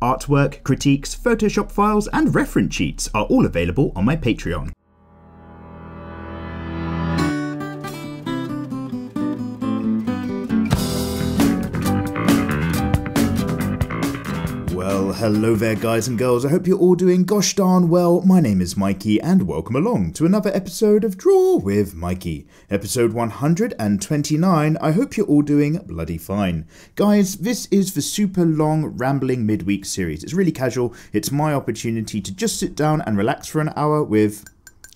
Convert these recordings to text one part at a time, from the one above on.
Artwork, critiques, Photoshop files, and reference sheets are all available on my Patreon. Hello there, guys and girls. I hope you're all doing gosh darn well. My name is Mikey, and welcome along to another episode of Draw with Mikey, episode 129. I hope you're all doing bloody fine. Guys, this is the super long, rambling midweek series. It's really casual, it's my opportunity to just sit down and relax for an hour with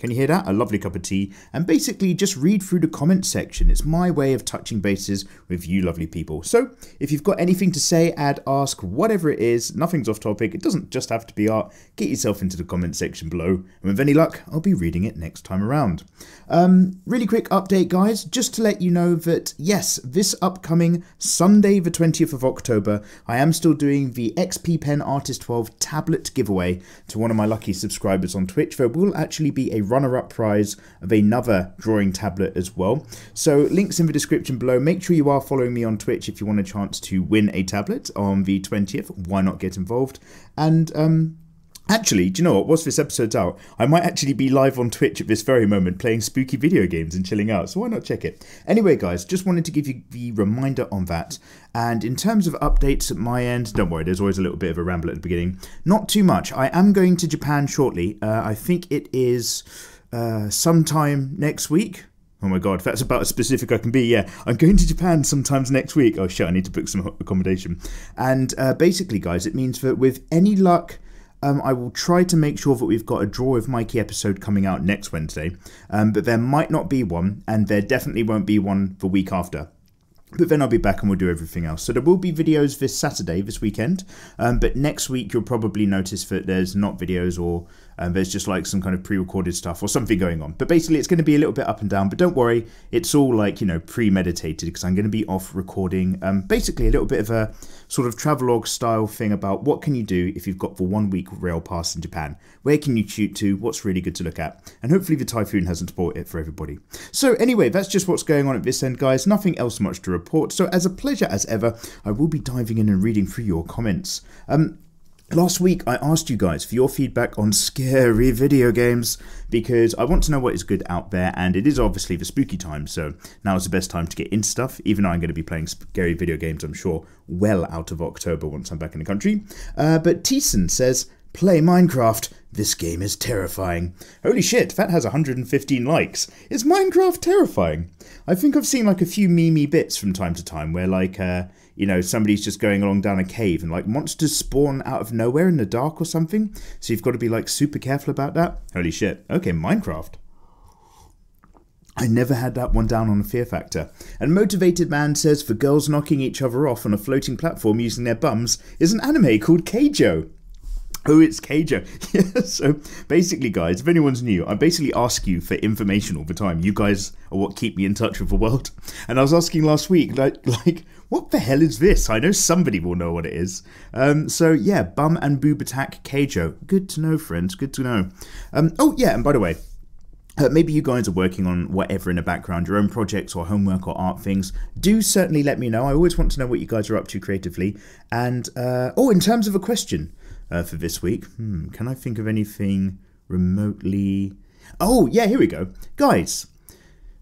can you hear that? A lovely cup of tea. And basically just read through the comment section. It's my way of touching bases with you lovely people. So if you've got anything to say, add, ask, whatever it is, nothing's off topic. It doesn't just have to be art. Get yourself into the comment section below. And with any luck, I'll be reading it next time around. Um, really quick update, guys, just to let you know that yes, this upcoming Sunday, the 20th of October, I am still doing the XP Pen Artist 12 tablet giveaway to one of my lucky subscribers on Twitch. There will actually be a runner up prize of another drawing tablet as well. So, links in the description below. Make sure you are following me on Twitch if you want a chance to win a tablet on the 20th. Why not get involved? And um, Actually, do you know what? Once this episode's out, I might actually be live on Twitch at this very moment playing spooky video games and chilling out, so why not check it? Anyway, guys, just wanted to give you the reminder on that. And in terms of updates at my end, don't worry, there's always a little bit of a ramble at the beginning. Not too much. I am going to Japan shortly. Uh, I think it is uh, sometime next week. Oh my god, that's about as specific I can be. Yeah, I'm going to Japan sometimes next week. Oh shit, I need to book some accommodation. And uh, basically, guys, it means that with any luck, um, I will try to make sure that we've got a Draw with Mikey episode coming out next Wednesday. Um, but there might not be one, and there definitely won't be one the week after. But then I'll be back and we'll do everything else. So there will be videos this Saturday, this weekend. Um, but next week you'll probably notice that there's not videos or there's just like some kind of pre-recorded stuff or something going on. But basically, it's going to be a little bit up and down. But don't worry, it's all like you know premeditated because I'm going to be off recording. Um, basically, a little bit of a sort of travelogue style thing about what can you do if you've got the one week rail pass in Japan. Where can you shoot to? What's really good to look at? And hopefully, the typhoon hasn't spoiled it for everybody. So anyway, that's just what's going on at this end, guys. Nothing else much to report. So as a pleasure as ever, I will be diving in and reading through your comments. Um, Last week, I asked you guys for your feedback on scary video games because I want to know what is good out there, and it is obviously the spooky time, so now is the best time to get into stuff. Even though I'm going to be playing scary video games, I'm sure, well out of October once I'm back in the country. Uh, but Teeson says, Play Minecraft. This game is terrifying. Holy shit, that has 115 likes. Is Minecraft terrifying? I think I've seen like a few memey bits from time to time where like uh, you know, somebody's just going along down a cave and like monsters spawn out of nowhere in the dark or something. So you've got to be like super careful about that. Holy shit. Okay, Minecraft. I never had that one down on a fear factor. And Motivated Man says for girls knocking each other off on a floating platform using their bums is an anime called Keijo. Oh, it's Keijo. yeah, so basically, guys, if anyone's new, I basically ask you for information all the time. You guys are what keep me in touch with the world. And I was asking last week, like, like what the hell is this? I know somebody will know what it is. Um, so yeah, Bum and Boob Attack Keijo. Good to know, friends. Good to know. Um, oh yeah, and by the way, uh, maybe you guys are working on whatever in the background, your own projects or homework or art things. Do certainly let me know. I always want to know what you guys are up to creatively. And uh, oh, in terms of a question uh, for this week, hmm, can I think of anything remotely? Oh yeah, here we go, guys.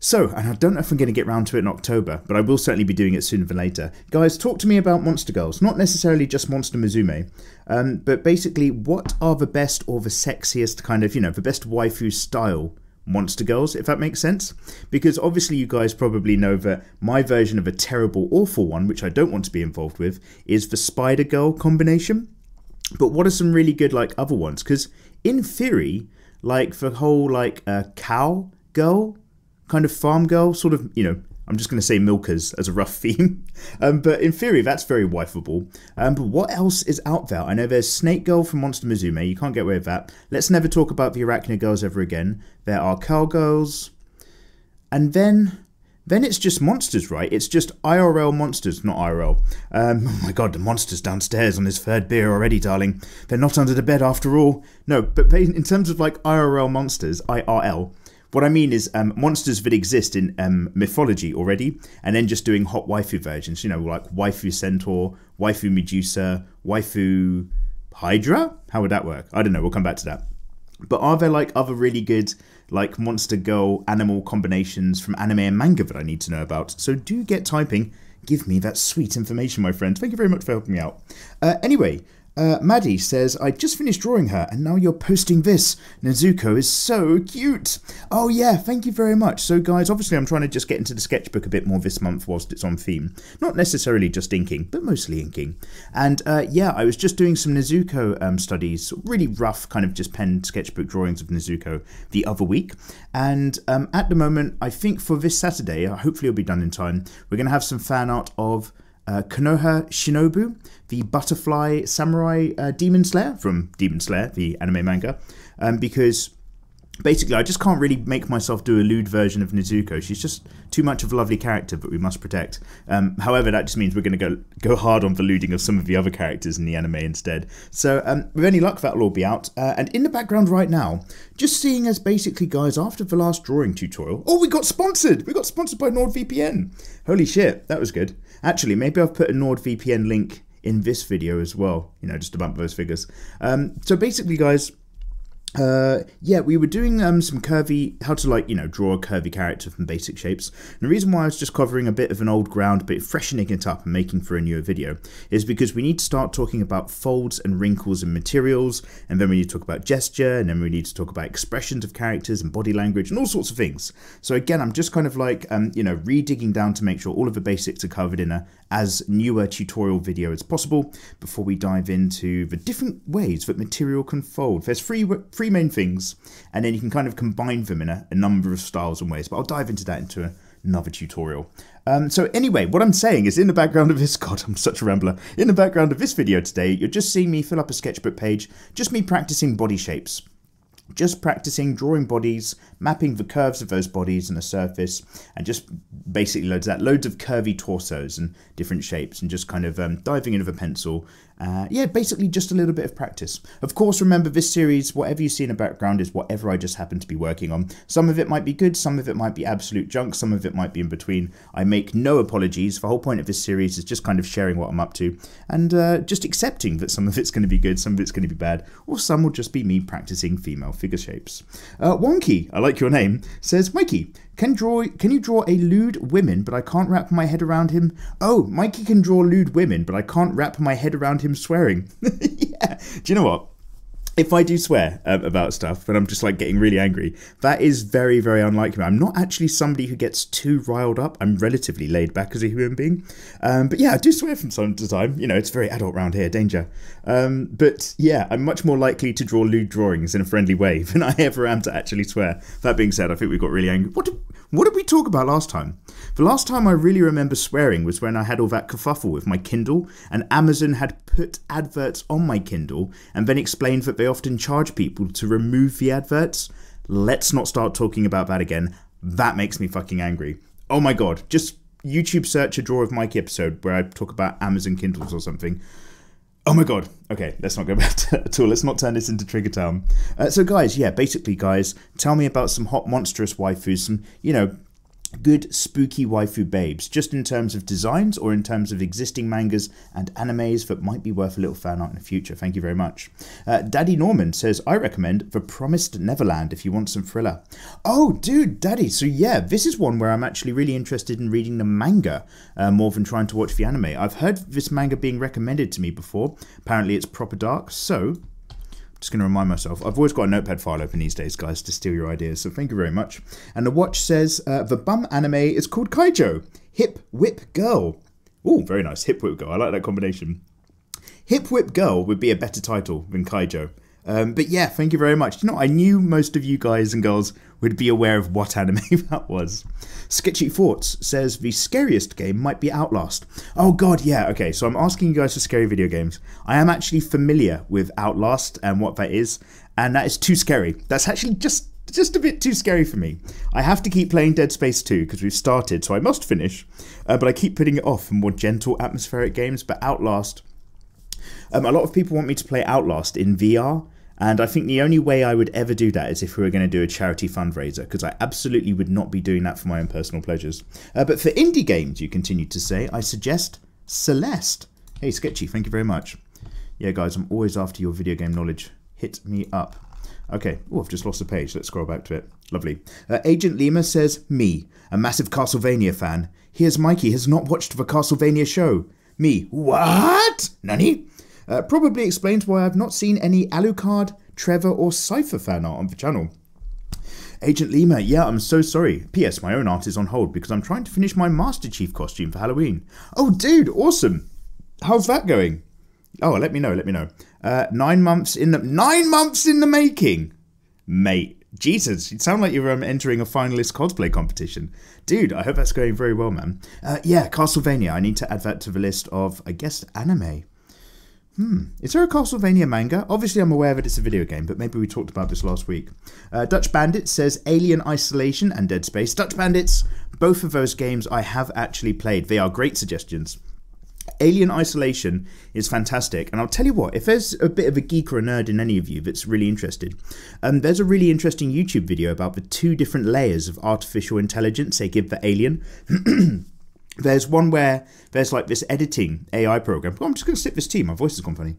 So, and I don't know if I'm going to get round to it in October, but I will certainly be doing it sooner than later. Guys, talk to me about Monster Girls. Not necessarily just Monster Musume, um, but basically, what are the best or the sexiest kind of, you know, the best waifu style Monster Girls, if that makes sense? Because obviously, you guys probably know that my version of a terrible, awful one, which I don't want to be involved with, is the Spider Girl combination. But what are some really good, like, other ones? Because in theory, like, the whole, like, uh, cow girl kind of farm girl, sort of, you know, I'm just going to say milkers as a rough theme. Um, but in theory, that's very wifeable. Um, but what else is out there? I know there's Snake Girl from Monster Musume. You can't get away with that. Let's never talk about the Arachne girls ever again. There are Curl Girls. And then... Then it's just monsters, right? It's just IRL monsters, not IRL. Um, oh my god, the monster's downstairs on his third beer already, darling. They're not under the bed after all. No, but in terms of like IRL monsters, IRL, what I mean is um, monsters that exist in um, mythology already, and then just doing hot waifu versions. You know, like waifu centaur, waifu medusa, waifu Hydra? How would that work? I don't know. We'll come back to that. But are there like other really good like monster girl animal combinations from anime and manga that I need to know about? So do get typing. Give me that sweet information, my friend. Thank you very much for helping me out. Uh, anyway, uh, Maddie says, I just finished drawing her and now you're posting this. Nezuko is so cute. Oh, yeah, thank you very much. So, guys, obviously, I'm trying to just get into the sketchbook a bit more this month whilst it's on theme. Not necessarily just inking, but mostly inking. And uh, yeah, I was just doing some Nezuko um, studies, really rough, kind of just pen sketchbook drawings of Nezuko the other week. And um, at the moment, I think for this Saturday, uh, hopefully it'll be done in time, we're going to have some fan art of uh, Konoha Shinobu, the butterfly samurai uh, demon slayer from Demon Slayer, the anime manga, um, because basically I just can't really make myself do a lewd version of Nezuko. She's just too much of a lovely character that we must protect. Um, however, that just means we're going to go go hard on the lewding of some of the other characters in the anime instead. So um, with any luck, that'll all be out. Uh, and in the background right now, just seeing as basically, guys, after the last drawing tutorial, oh, we got sponsored. We got sponsored by NordVPN. Holy shit, that was good. Actually, maybe I've put a NordVPN link in this video as well, you know, just to bump those figures. Um, so basically, guys, uh, yeah, we were doing um, some curvy, how to like, you know, draw a curvy character from basic shapes. And the reason why I was just covering a bit of an old ground, but freshening it up and making for a newer video, is because we need to start talking about folds and wrinkles and materials, and then we need to talk about gesture, and then we need to talk about expressions of characters and body language and all sorts of things. So again, I'm just kind of like, um, you know, re-digging down to make sure all of the basics are covered in a as newer tutorial video as possible before we dive into the different ways that material can fold. There's three, three main things, and then you can kind of combine them in a, a number of styles and ways, but I'll dive into that into a, another tutorial. Um, so anyway, what I'm saying is in the background of this, God, I'm such a rambler. In the background of this video today, you're just seeing me fill up a sketchbook page, just me practicing body shapes just practicing drawing bodies, mapping the curves of those bodies and the surface, and just basically loads of that, loads of curvy torsos and different shapes, and just kind of um, diving in with a pencil. Uh, yeah, basically just a little bit of practice. Of course, remember this series, whatever you see in the background is whatever I just happen to be working on. Some of it might be good, some of it might be absolute junk, some of it might be in between. I make no apologies. The whole point of this series is just kind of sharing what I'm up to and uh, just accepting that some of it's going to be good, some of it's going to be bad, or some will just be me practicing female figure shapes. Uh, Wonky, I like your name, says, Mikey, can draw can you draw a lewd women, but I can't wrap my head around him? Oh, Mikey can draw lewd women, but I can't wrap my head around him swearing. yeah. Do you know what? If I do swear uh, about stuff and I'm just like getting really angry, that is very, very unlike me. I'm not actually somebody who gets too riled up. I'm relatively laid back as a human being. Um, but yeah, I do swear from time to time. You know, it's very adult round here, danger. Um, but yeah, I'm much more likely to draw lewd drawings in a friendly way than I ever am to actually swear. That being said, I think we got really angry. What did, what did we talk about last time? The last time I really remember swearing was when I had all that kerfuffle with my Kindle and Amazon had put adverts on my Kindle and then explained that they often charge people to remove the adverts. Let's not start talking about that again. That makes me fucking angry. Oh my god, just YouTube search a draw of Mikey episode where I talk about Amazon Kindles or something. Oh my god. Okay, let's not go back to at all. Let's not turn this into Trigger Town. Uh, so, guys, yeah, basically, guys, tell me about some hot, monstrous waifus, some, you know, good spooky waifu babes, just in terms of designs or in terms of existing mangas and animes that might be worth a little fan art in the future. Thank you very much. Uh, Daddy Norman says, I recommend The Promised Neverland if you want some thriller. Oh, dude, Daddy. So, yeah, this is one where I'm actually really interested in reading the manga uh, more than trying to watch the anime. I've heard this manga being recommended to me before. Apparently, it's proper dark. So, just going to remind myself. I've always got a notepad file open these days, guys, to steal your ideas. So thank you very much. And the watch says uh, the bum anime is called Keijo Hip Whip Girl. Oh, very nice. Hip Whip Girl. I like that combination. Hip Whip Girl would be a better title than Keijo. Um, but yeah, thank you very much. You know, I knew most of you guys and girls would be aware of what anime that was. Sketchy Thoughts says the scariest game might be Outlast. Oh god, yeah, okay, so I'm asking you guys for scary video games. I am actually familiar with Outlast and what that is, and that is too scary. That's actually just just a bit too scary for me. I have to keep playing Dead Space 2 because we've started, so I must finish. Uh, but I keep putting it off for more gentle, atmospheric games. But Outlast, um, a lot of people want me to play Outlast in VR, and I think the only way I would ever do that is if we were going to do a charity fundraiser, because I absolutely would not be doing that for my own personal pleasures. Uh, but for indie games, you continue to say, I suggest Celeste. Hey, Sketchy, thank you very much. Yeah, guys, I'm always after your video game knowledge. Hit me up. Okay. Oh, I've just lost a page. Let's scroll back to it. Lovely. Uh, Agent Lima says, Me, a massive Castlevania fan. Here's Mikey has not watched the Castlevania show. Me, what? Nani? Uh, probably explains why I've not seen any Alucard, Trevor, or Cypher fan art on the channel. Agent Lima, yeah, I'm so sorry. P.S. My own art is on hold because I'm trying to finish my Master Chief costume for Halloween. Oh, dude, awesome. How's that going? Oh, let me know, let me know. Uh, nine months in the nine months in the making, mate. Jesus, you sound like you're um, entering a finalist cosplay competition, dude. I hope that's going very well, man. Uh, yeah, Castlevania. I need to add that to the list of, I guess, anime. Hmm. Is there a Castlevania manga? Obviously, I'm aware that it's a video game, but maybe we talked about this last week. Uh, Dutch Bandits says Alien Isolation and Dead Space. Dutch Bandits, both of those games I have actually played. They are great suggestions. Alien Isolation is fantastic, and I'll tell you what, if there's a bit of a geek or a nerd in any of you that's really interested, um, there's a really interesting YouTube video about the two different layers of artificial intelligence they give the alien. there's one where there's like this editing AI program. Oh, I'm just going to sip this tea, my voice has gone funny.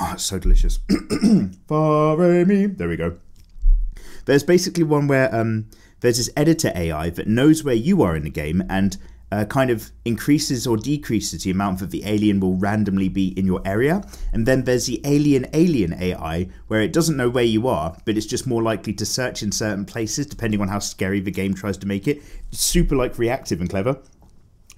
Oh, it's so delicious. Me. There we go. There's basically one where um, there's this editor AI that knows where you are in the game and uh, kind of increases or decreases the amount that the alien will randomly be in your area. And then there's the alien alien AI, where it doesn't know where you are, but it's just more likely to search in certain places depending on how scary the game tries to make it. It's super like reactive and clever.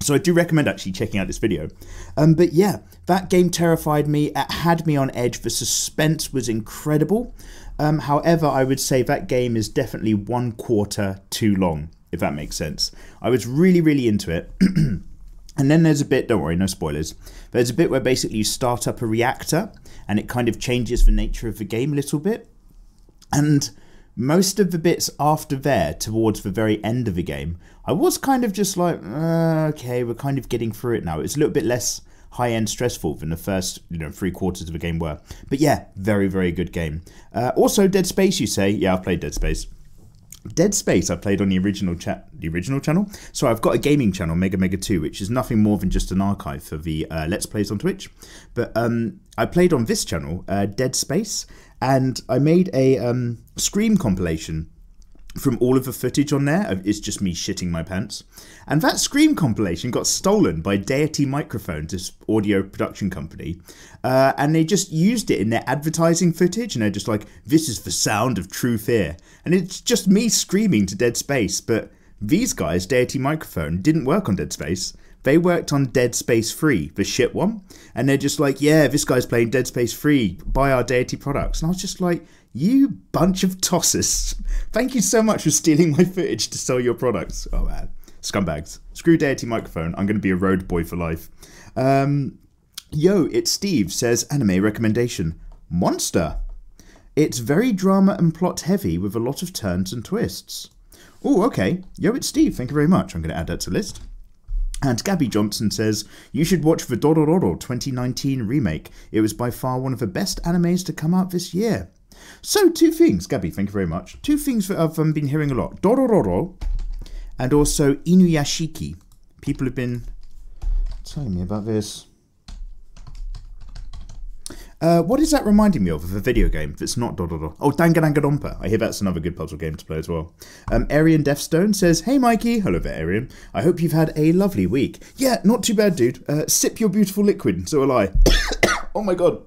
So I do recommend actually checking out this video. Um, but yeah, that game terrified me. It had me on edge. The suspense was incredible. Um, however, I would say that game is definitely one quarter too long if that makes sense. I was really, really into it. and then there's a bit, don't worry, no spoilers. There's a bit where basically you start up a reactor and it kind of changes the nature of the game a little bit. And most of the bits after there, towards the very end of the game, I was kind of just like, uh, okay, we're kind of getting through it now. It's a little bit less high end stressful than the first you know three quarters of the game were. But yeah, very very good game. Uh, also, Dead Space, you say? Yeah, I've played Dead Space. Dead Space I played on the original chat, the original channel. So I've got a gaming channel, Mega Mega Two, which is nothing more than just an archive for the uh, Let's Plays on Twitch. But um, I played on this channel, uh, Dead Space, and I made a um, Scream compilation from all of the footage on there. It's just me shitting my pants. And that Scream compilation got stolen by Deity Microphones, this audio production company. Uh, and they just used it in their advertising footage. And they're just like, this is the sound of true fear. And it's just me screaming to Dead Space. But these guys, Deity Microphone, didn't work on Dead Space. They worked on Dead Space 3, the shit one. And they're just like, yeah, this guy's playing Dead Space 3, buy our Deity products. And I was just like, you bunch of tossers. Thank you so much for stealing my footage to sell your products. Oh man. Scumbags. Screw Deity Microphone. I'm going to be a Rode boy for life. Um, yo, it's Steve says anime recommendation Monster. It's very drama and plot heavy with a lot of turns and twists. Oh, okay. Yo, it's Steve. Thank you very much. I'm going to add that to the list. And Gabby Johnson says, You should watch the Dororo 2019 remake. It was by far one of the best animes to come out this year. So, two things, Gabby, thank you very much. Two things that I've um, been hearing a lot Dororo and also Inuyashiki. People have been telling me about this. Uh, what is that reminding me of of a video game that's not Dororo? Oh, Danganronpa. I hear that's another good puzzle game to play as well. Um, Arian Deathstone says, Hey Mikey. Hello there, Arian. I hope you've had a lovely week. Yeah, not too bad, dude. Uh, sip your beautiful liquid, so will I. oh my god.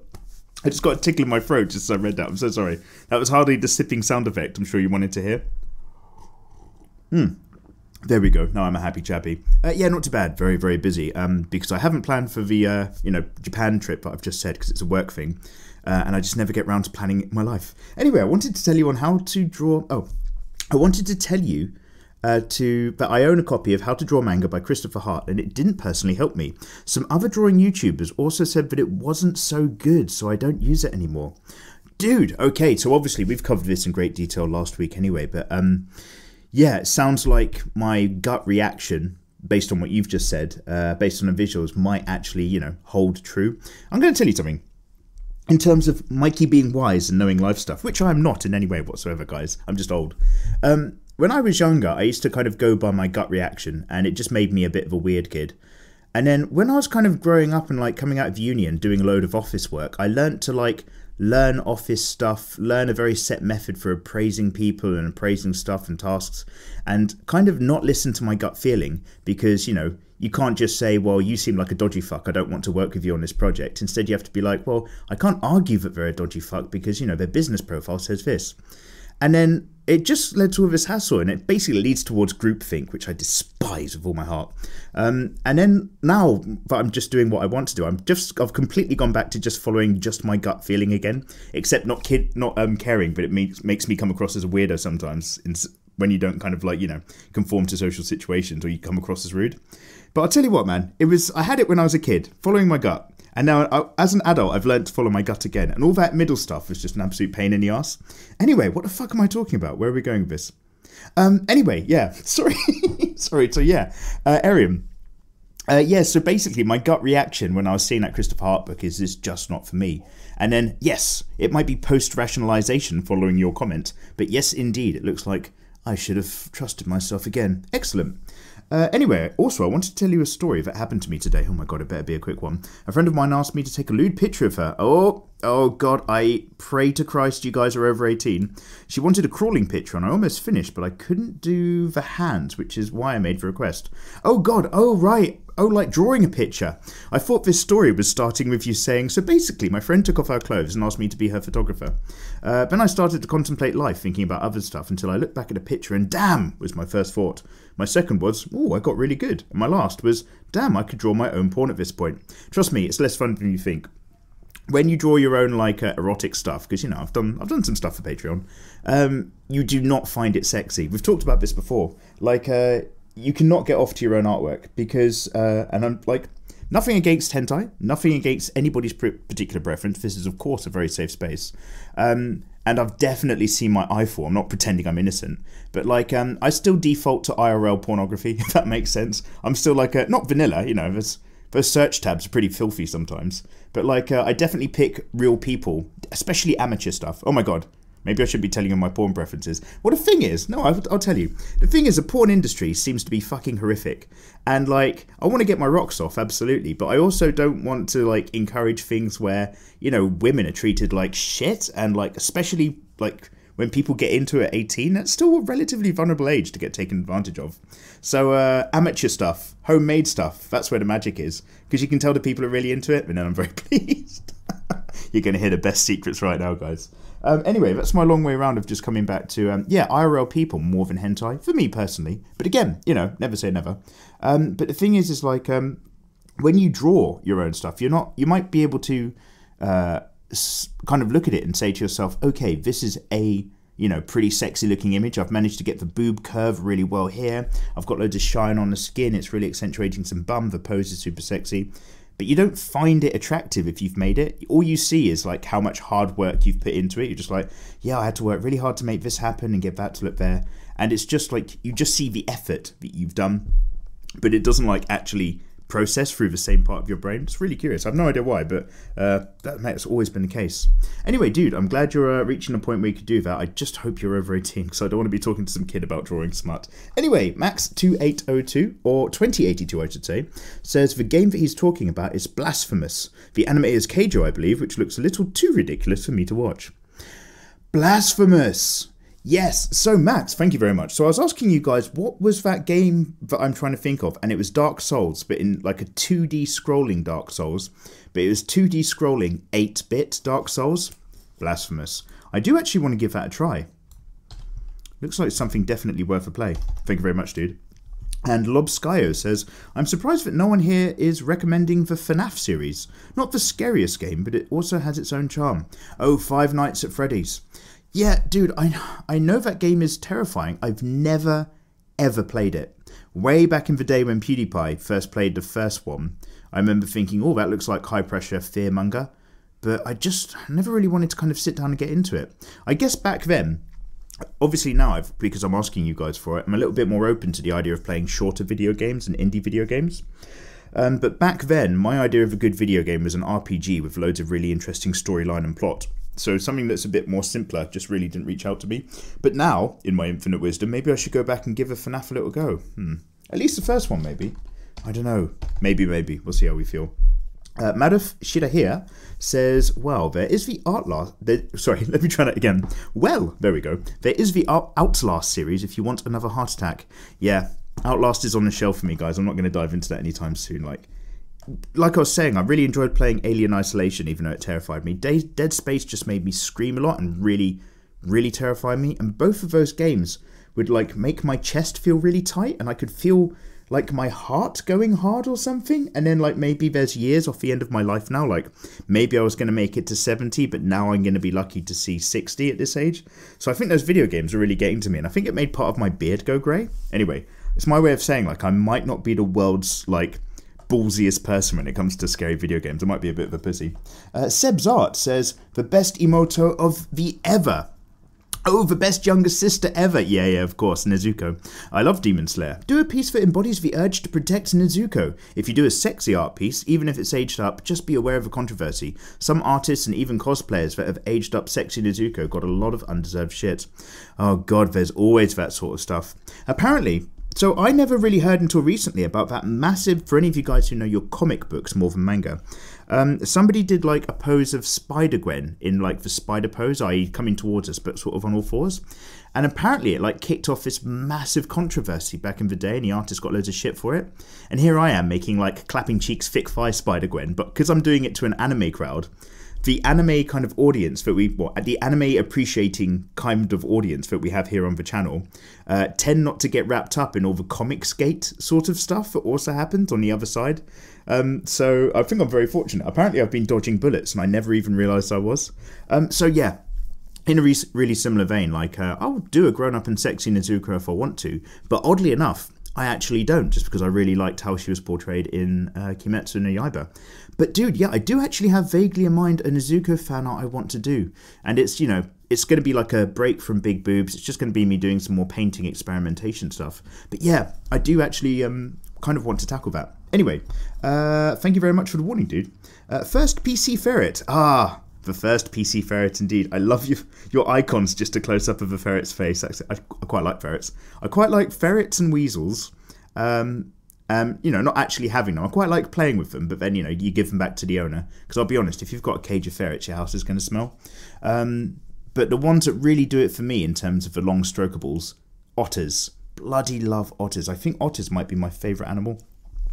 I just got a tickle in my throat just as I read that. I'm so sorry. That was hardly the sipping sound effect I'm sure you wanted to hear. Hmm. There we go. Now I'm a happy chappy. Uh, yeah, not too bad. Very, very busy. Um, because I haven't planned for the uh, you know Japan trip that I've just said because it's a work thing, uh, and I just never get around to planning my life. Anyway, I wanted to tell you on how to draw. Oh, I wanted to tell you uh, to that I own a copy of How to Draw Manga by Christopher Hart, and it didn't personally help me. Some other drawing YouTubers also said that it wasn't so good, so I don't use it anymore. Dude, okay, so obviously we've covered this in great detail last week anyway, but um, yeah, it sounds like my gut reaction based on what you've just said, uh, based on the visuals, might actually, you know, hold true. I'm going to tell you something. In terms of Mikey being wise and knowing life stuff, which I am not in any way whatsoever, guys. I'm just old. Um, when I was younger, I used to kind of go by my gut reaction, and it just made me a bit of a weird kid. And then when I was kind of growing up and like coming out of uni and doing a load of office work, I learned to like learn office stuff, learn a very set method for appraising people and appraising stuff and tasks, and kind of not listen to my gut feeling because, you know, you can't just say, well, you seem like a dodgy fuck. I don't want to work with you on this project. Instead, you have to be like, well, I can't argue that they're a dodgy fuck because, you know, their business profile says this. And then it just led to all this hassle, and it basically leads towards groupthink, which I despise with all my heart. Um, and then now that I'm just doing what I want to do, I'm just I've completely gone back to just following just my gut feeling again, except not kid not um caring, but it makes makes me come across as a weirdo sometimes. In, when you don't kind of like you know conform to social situations or you come across as rude. But I'll tell you what, man, it was I had it when I was a kid, following my gut. And now, I, as an adult, I've learned to follow my gut again. And all that middle stuff was just an absolute pain in the ass. Anyway, what the fuck am I talking about? Where are we going with this? Um, anyway, yeah, sorry. sorry, so yeah, uh, Arian. Uh, yeah, so basically, my gut reaction when I was seeing that Christopher Hart book is this just not for me. And then, yes, it might be post rationalization following your comment, but yes, indeed, it looks like I should have trusted myself again. Excellent. Uh, anyway, also, I wanted to tell you a story that happened to me today. Oh my god, it better be a quick one. A friend of mine asked me to take a lewd picture of her. Oh, oh god, I pray to Christ you guys are over 18. She wanted a crawling picture, and I almost finished, but I couldn't do the hands, which is why I made the request. Oh god, oh right, oh, like drawing a picture. I thought this story was starting with you saying, so basically, my friend took off her clothes and asked me to be her photographer. Uh, then I started to contemplate life, thinking about other stuff, until I looked back at a picture and damn, was my first thought. My second was, oh, I got really good. And my last was, damn, I could draw my own porn at this point. Trust me, it's less fun than you think when you draw your own like uh, erotic stuff because you know I've done I've done some stuff for Patreon um, you do not find it sexy we've talked about this before like uh, you cannot get off to your own artwork because, uh, and I'm like, nothing against hentai, nothing against anybody's particular preference. This is, of course, a very safe space. Um, and I've definitely seen my eye for. I'm not pretending I'm innocent, but like, um, I still default to IRL pornography, if that makes sense. I'm still like, a, not vanilla, you know, there's, those search tabs are pretty filthy sometimes. But like, uh, I definitely pick real people, especially amateur stuff. Oh my god, Maybe I should be telling you my porn preferences. Well, the thing is, no, I'll, I'll, tell you. The thing is, the porn industry seems to be fucking horrific. And, like, I want to get my rocks off, absolutely. But I also don't want to, like, encourage things where, you know, women are treated like shit. And, like, especially, like, when people get into it at 18, that's still a relatively vulnerable age to get taken advantage of. So, uh, amateur stuff, homemade stuff, that's where the magic is. Because you can tell the people are really into it, and then I'm very pleased. You're going to hear the best secrets right now, guys. Um, anyway, that's my long way around of just coming back to, um, yeah, IRL people more than hentai, for me personally. But again, you know, never say never. Um, but the thing is, is like, um, when you draw your own stuff, you're not, you might be able to uh, kind of look at it and say to yourself, okay, this is a you know, pretty sexy looking image. I've managed to get the boob curve really well here. I've got loads of shine on the skin. It's really accentuating some bum. The pose is super sexy but you don't find it attractive if you've made it. All you see is like how much hard work you've put into it. You're just like, yeah, I had to work really hard to make this happen and get that to look there. And it's just like you just see the effort that you've done, but it doesn't like actually process through the same part of your brain. It's really curious. I have no idea why, but uh, that has always been the case. Anyway, dude, I'm glad you're uh, reaching a point where you could do that. I just hope you're over 18 because I don't want to be talking to some kid about drawing smut. Anyway, Max2802, or 2082, I should say, says the game that he's talking about is Blasphemous. The anime is Keijo, I believe, which looks a little too ridiculous for me to watch. Blasphemous! Yes, so Max, thank you very much. So I was asking you guys, what was that game that I'm trying to think of? And it was Dark Souls, but in like a 2D scrolling Dark Souls. But it was 2D scrolling 8 bit Dark Souls. Blasphemous. I do actually want to give that a try. Looks like something definitely worth a play. Thank you very much, dude. And Lobskyo says, I'm surprised that no one here is recommending the FNAF series. Not the scariest game, but it also has its own charm. Oh, Five Nights at Freddy's. Yeah, dude, I I know that game is terrifying. I've never ever played it. Way back in the day when PewDiePie first played the first one, I remember thinking, "Oh, that looks like high pressure fearmonger," but I just never really wanted to kind of sit down and get into it. I guess back then, obviously now I've because I'm asking you guys for it, I'm a little bit more open to the idea of playing shorter video games and indie video games. Um, but back then, my idea of a good video game was an RPG with loads of really interesting storyline and plot. So something that's a bit more simpler just really didn't reach out to me. But now, in my infinite wisdom, maybe I should go back and give a FNAF a little go. Hmm. At least the first one, maybe. I don't know. Maybe, maybe. We'll see how we feel. Uh, Maduf Shirahir says, well, there is the Outlast. There, sorry, let me try that again. Well, there we go. There is the Outlast series if you want another heart attack. Yeah, Outlast is on the shelf for me, guys. I'm not going to dive into that anytime soon. Like, like I was saying, I really enjoyed playing Alien Isolation, even though it terrified me. Dead Space just made me scream a lot and really, really terrified me. And both of those games would like make my chest feel really tight, and I could feel like my heart going hard or something. And then like maybe there's years off the end of my life now. Like maybe I was going to make it to 70, but now I'm going to be lucky to see 60 at this age. So I think those video games are really getting to me, and I think it made part of my beard go grey. Anyway, it's my way of saying like I might not be the world's like ballsiest person when it comes to scary video games. I might be a bit of a pussy. Uh, Seb's Art says, the best emoto of the ever. Oh, the best younger sister ever. Yeah, yeah, of course, Nezuko. I love Demon Slayer. Do a piece that embodies the urge to protect Nezuko. If you do a sexy art piece, even if it's aged up, just be aware of the controversy. Some artists and even cosplayers that have aged up sexy Nezuko got a lot of undeserved shit. Oh god, there's always that sort of stuff. Apparently, so I never really heard until recently about that massive. For any of you guys who know your comic books more than manga, um, somebody did like a pose of Spider Gwen in like the spider pose, i.e., coming towards us, but sort of on all fours. And apparently, it like kicked off this massive controversy back in the day, and the artist got loads of shit for it. And here I am making like clapping cheeks, thick thigh Spider Gwen, but because I'm doing it to an anime crowd, the anime kind of audience that we, well, the anime appreciating kind of audience that we have here on the channel, uh, tend not to get wrapped up in all the Comicsgate sort of stuff that also happens on the other side. Um, so I think I'm very fortunate. Apparently, I've been dodging bullets and I never even realised I was. Um, so yeah, in a re- really similar vein, like uh, I'll do a grown up and sexy Nezuko if I want to, but oddly enough, I actually don't, just because I really liked how she was portrayed in uh, Kimetsu no Yaiba. But dude, yeah, I do actually have vaguely in mind a Nezuko fan art I want to do, and it's you know it's going to be like a break from big boobs. It's just going to be me doing some more painting experimentation stuff. But yeah, I do actually um, kind of want to tackle that. Anyway, uh, thank you very much for the warning, dude. Uh, first PC ferret. Ah, the first PC ferret indeed. I love you, your icons, just a close up of a ferret's face. I, I, quite like ferrets. I quite like ferrets and weasels. Um, um, you know, not actually having them. I quite like playing with them, but then, you know, you give them back to the owner. Because I'll be honest, if you've got a cage of ferrets, your house is going to smell. Um, but the ones that really do it for me in terms of the long strokables, otters. Bloody love otters. I think otters might be my favourite animal.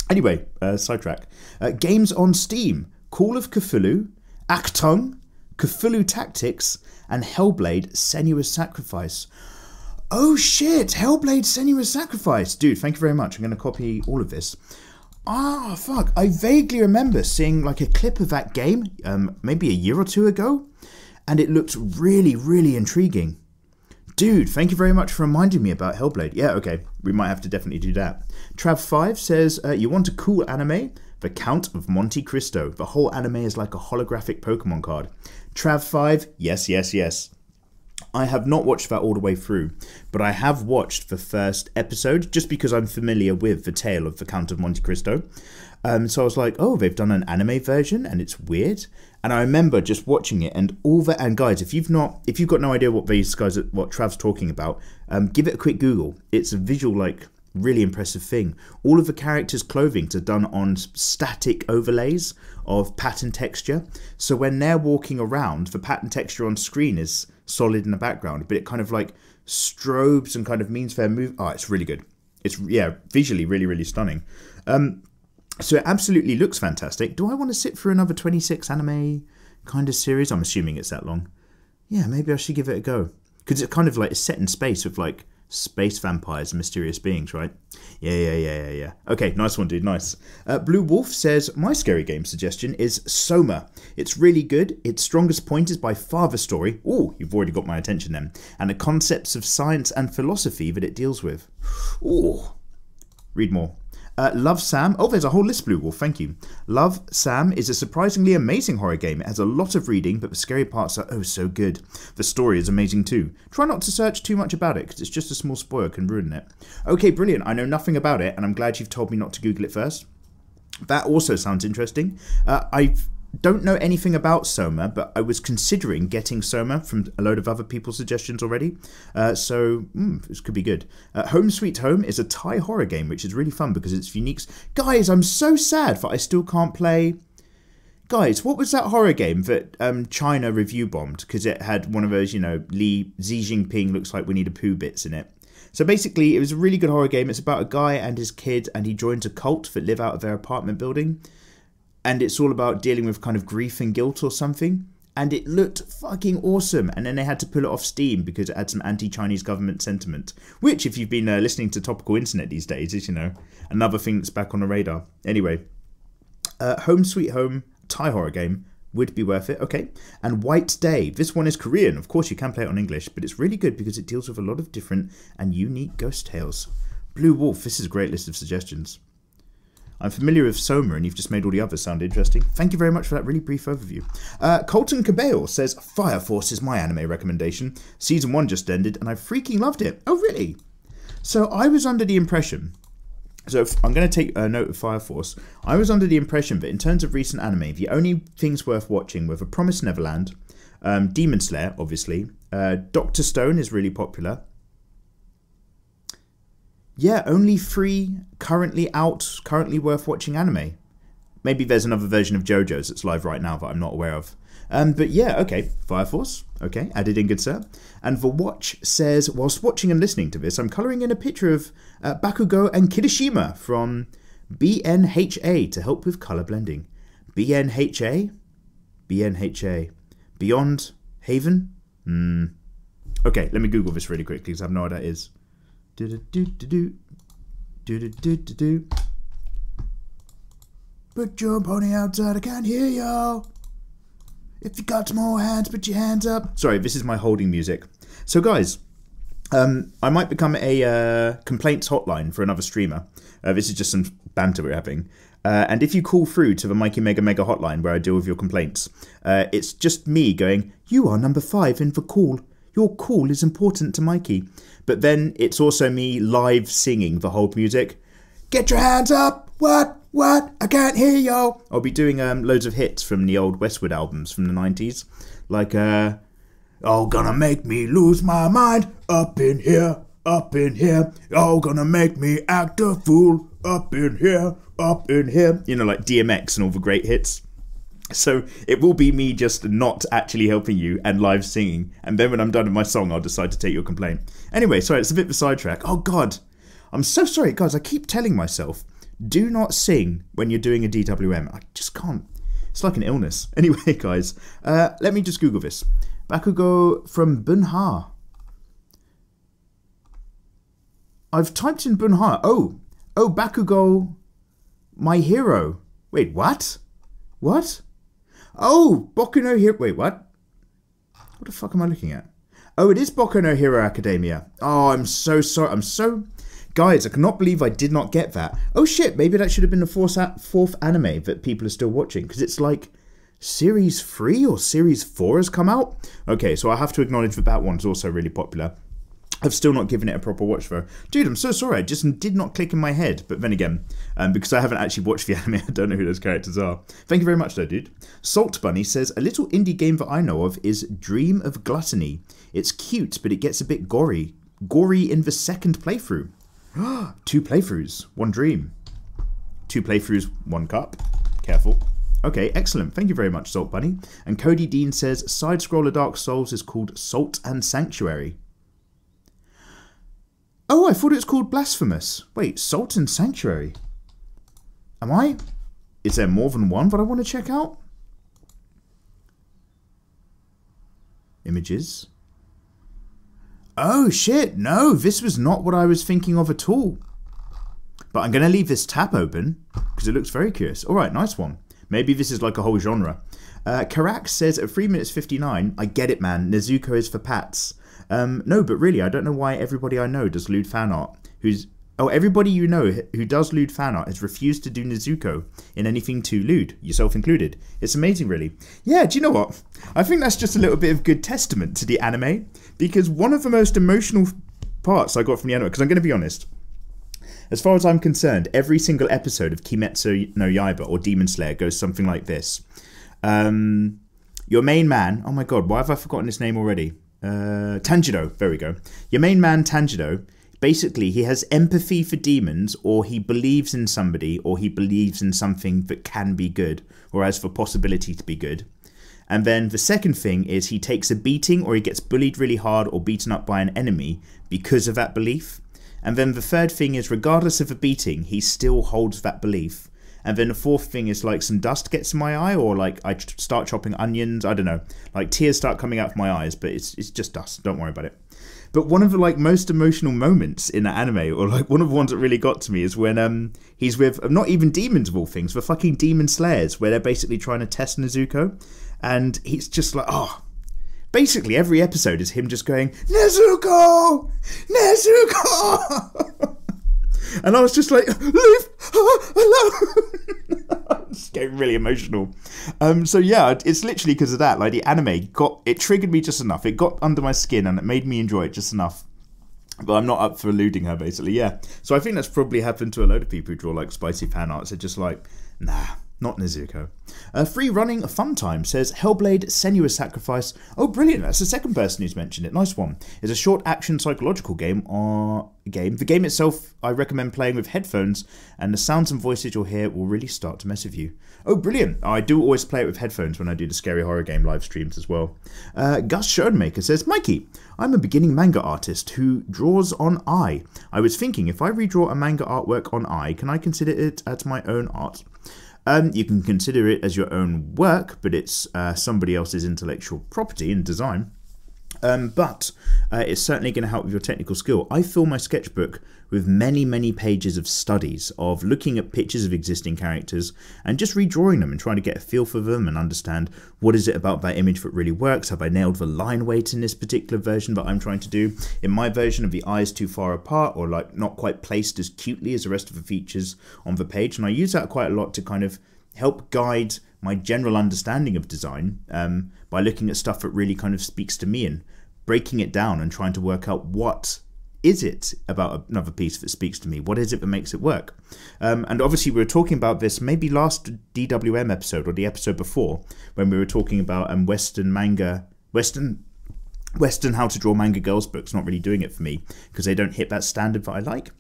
Anyway, uh, sidetrack. Uh, games on Steam Call of Cthulhu, Achtung, Cthulhu Tactics, and Hellblade Senua's Sacrifice. Oh shit, Hellblade Senua's Sacrifice. Dude, thank you very much. I'm going to copy all of this. Ah, fuck. I vaguely remember seeing like a clip of that game um, maybe a year or two ago, and it looked really, really intriguing. Dude, thank you very much for reminding me about Hellblade. Yeah, okay, we might have to definitely do that. Trav5 says, uh, You want a cool anime? The Count of Monte Cristo. The whole anime is like a holographic Pokemon card. Trav5, yes, yes, yes. I have not watched that all the way through, but I have watched the first episode just because I'm familiar with the tale of the Count of Monte Cristo. Um, so I was like, oh, they've done an anime version and it's weird. And I remember just watching it and all that. And guys, if you've not, if you've got no idea what these guys, what Trav's talking about, um, give it a quick Google. It's a visual like really impressive thing. All of the characters' clothing are done on static overlays of pattern texture. So when they're walking around, the pattern texture on screen is solid in the background, but it kind of like strobes and kind of means their move. Oh, it's really good. It's yeah, visually really really stunning. Um, so it absolutely looks fantastic. Do I want to sit for another 26 anime kind of series? I'm assuming it's that long. Yeah, maybe I should give it a go because it's kind of like it's set in space with like space vampires mysterious beings, right? Yeah, yeah, yeah, yeah, yeah. Okay, nice one, dude. Nice. Uh, Blue Wolf says my scary game suggestion is Soma. It's really good. Its strongest point is by far the story. Oh, you've already got my attention then. And the concepts of science and philosophy that it deals with. Oh, read more. Uh, Love Sam. Oh, there's a whole list, Blue Wolf. Thank you. Love Sam is a surprisingly amazing horror game. It has a lot of reading, but the scary parts are oh so good. The story is amazing too. Try not to search too much about it, because it's just a small spoiler can ruin it. Okay, brilliant. I know nothing about it, and I'm glad you've told me not to Google it first. That also sounds interesting. Uh, I've don't know anything about Soma, but I was considering getting Soma from a load of other people's suggestions already. Uh, so mm, this could be good. Uh, home Sweet Home is a Thai horror game, which is really fun because it's unique. Guys, I'm so sad that I still can't play. Guys, what was that horror game that um, China review bombed because it had one of those, you know, Li Xi Jinping looks like we need a poo bits in it? So basically, it was a really good horror game. It's about a guy and his kid, and he joins a cult that live out of their apartment building and it's all about dealing with kind of grief and guilt or something. And it looked fucking awesome. And then they had to pull it off Steam because it had some anti Chinese government sentiment. Which, if you've been uh, listening to topical internet these days, is, you know, another thing that's back on the radar. Anyway, uh, Home Sweet Home, Thai horror game, would be worth it. Okay. And White Day. This one is Korean. Of course, you can play it on English, but it's really good because it deals with a lot of different and unique ghost tales. Blue Wolf. This is a great list of suggestions. I'm familiar with Soma, and you've just made all the others sound interesting. Thank you very much for that really brief overview. Uh, Colton Cabale says Fire Force is my anime recommendation. Season 1 just ended, and I freaking loved it. Oh, really? So I was under the impression. So I'm going to take a note of Fire Force. I was under the impression that in terms of recent anime, the only things worth watching were The Promised Neverland, um, Demon Slayer, obviously, uh, Doctor Stone is really popular, yeah, only three currently out, currently worth watching anime. Maybe there's another version of JoJo's that's live right now that I'm not aware of. Um, but yeah, okay, Fire Force, okay, added in, good sir. And the watch says, whilst watching and listening to this, I'm colouring in a picture of uh, Bakugo and Kirishima from BNHA to help with colour blending. BNHA? BNHA. Beyond Haven? Hmm. Okay, let me Google this really quickly because I have no idea what that is. Do do do do do. Do do do do. Put your pony outside, I can't hear y'all. If you got some more hands, put your hands up. Sorry, this is my holding music. So, guys, um, I might become a uh, complaints hotline for another streamer. Uh, this is just some banter we're having. Uh, and if you call through to the Mikey Mega Mega hotline where I deal with your complaints, uh, it's just me going, You are number five in the call your call is important to Mikey. But then it's also me live singing the whole music. Get your hands up! What? What? I can't hear y'all! I'll be doing um, loads of hits from the old Westwood albums from the 90s. Like, uh, Oh, gonna make me lose my mind up in here, up in here. Oh, gonna make me act a fool up in here, up in here. You know, like DMX and all the great hits. So it will be me just not actually helping you and live singing. And then when I'm done with my song, I'll decide to take your complaint. Anyway, sorry, it's a bit of a sidetrack. Oh, God. I'm so sorry, guys. I keep telling myself, do not sing when you're doing a DWM. I just can't. It's like an illness. Anyway, guys, uh, let me just Google this. Bakugo from Bunha. I've typed in Bunha. Oh, oh, Bakugo, my hero. Wait, what? What? Oh, Boku no Hero. Wait, what? What the fuck am I looking at? Oh, it is Boku no Hero Academia. Oh, I'm so sorry. I'm so. Guys, I cannot believe I did not get that. Oh shit, maybe that should have been the fourth, fourth anime that people are still watching because it's like series 3 or series 4 has come out. Okay, so I have to acknowledge that that one's also really popular. I've still not given it a proper watch though. Dude, I'm so sorry. I just did not click in my head. But then again, um, because I haven't actually watched the anime, I don't know who those characters are. Thank you very much though, dude. Salt Bunny says, A little indie game that I know of is Dream of Gluttony. It's cute, but it gets a bit gory. Gory in the second playthrough. Two playthroughs, one dream. Two playthroughs, one cup. Careful. Okay, excellent. Thank you very much, Salt Bunny. And Cody Dean says, Side scroller Dark Souls is called Salt and Sanctuary. Oh, I thought it was called Blasphemous. Wait, Salt and Sanctuary. Am I? Is there more than one that I want to check out? Images. Oh shit, no, this was not what I was thinking of at all. But I'm going to leave this tab open because it looks very curious. All right, nice one. Maybe this is like a whole genre. Uh, Karak says at 3 minutes 59, I get it, man. Nezuko is for Pats. Um, no, but really, I don't know why everybody I know does lewd fan art. Who's oh, everybody you know who does lewd fan art has refused to do Nezuko in anything too lewd, yourself included. It's amazing, really. Yeah, do you know what? I think that's just a little bit of good testament to the anime because one of the most emotional parts I got from the anime. Because I'm going to be honest. As far as I'm concerned, every single episode of Kimetsu no Yaiba or Demon Slayer goes something like this. Um, your main man. Oh my god, why have I forgotten his name already? Uh, Tanjiro. There we go. Your main man, Tanjiro. Basically, he has empathy for demons, or he believes in somebody, or he believes in something that can be good, or has the possibility to be good. And then the second thing is he takes a beating, or he gets bullied really hard, or beaten up by an enemy because of that belief. And then the third thing is, regardless of the beating, he still holds that belief. And then the fourth thing is like some dust gets in my eye, or like I start chopping onions. I don't know, like tears start coming out of my eyes, but it's it's just dust. Don't worry about it. But one of the like most emotional moments in that anime, or like one of the ones that really got to me, is when um he's with not even demons of all things, the fucking demon slayers, where they're basically trying to test Nezuko, and he's just like, oh, basically every episode is him just going Nezuko, Nezuko. And I was just like, leave her alone. just getting really emotional. Um, so yeah, it's literally because of that. Like the anime got it triggered me just enough. It got under my skin and it made me enjoy it just enough. But I'm not up for eluding her, basically. Yeah. So I think that's probably happened to a load of people who draw like spicy fan arts. They're just like, nah, not Nezuko. Uh, free running fun time says Hellblade Senua's Sacrifice. Oh, brilliant! That's the second person who's mentioned it. Nice one. It's a short action psychological game. Or game. The game itself, I recommend playing with headphones, and the sounds and voices you'll hear will really start to mess with you. Oh, brilliant! I do always play it with headphones when I do the scary horror game live streams as well. Uh, Gus Schoenmaker says, Mikey, I'm a beginning manga artist who draws on eye. I was thinking if I redraw a manga artwork on eye, can I consider it as my own art? Um, you can consider it as your own work, but it's uh, somebody else's intellectual property and design. Um, but uh, it's certainly going to help with your technical skill. I fill my sketchbook with many, many pages of studies of looking at pictures of existing characters and just redrawing them and trying to get a feel for them and understand what is it about that image that really works. Have I nailed the line weight in this particular version that I'm trying to do? In my version of the eyes too far apart or like not quite placed as cutely as the rest of the features on the page. And I use that quite a lot to kind of help guide my general understanding of design um, by looking at stuff that really kind of speaks to me and breaking it down and trying to work out what is it about another piece that speaks to me? What is it that makes it work? Um, and obviously, we were talking about this maybe last DWM episode or the episode before when we were talking about um, Western manga, Western. Western how to draw manga girls books not really doing it for me because they don't hit that standard that I like.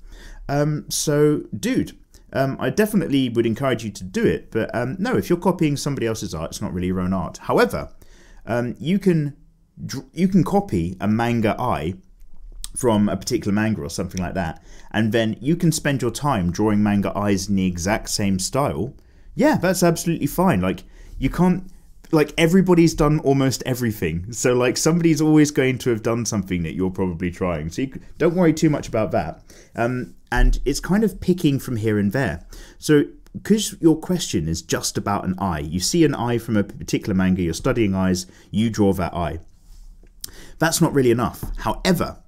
Um, so, dude, um, I definitely would encourage you to do it. But um, no, if you're copying somebody else's art, it's not really your own art. However, um, you can you can copy a manga eye from a particular manga or something like that, and then you can spend your time drawing manga eyes in the exact same style. Yeah, that's absolutely fine. Like you can't like everybody's done almost everything. So like somebody's always going to have done something that you're probably trying. So you, don't worry too much about that. Um, and it's kind of picking from here and there. So because your question is just about an eye, you see an eye from a particular manga, you're studying eyes, you draw that eye. That's not really enough. However,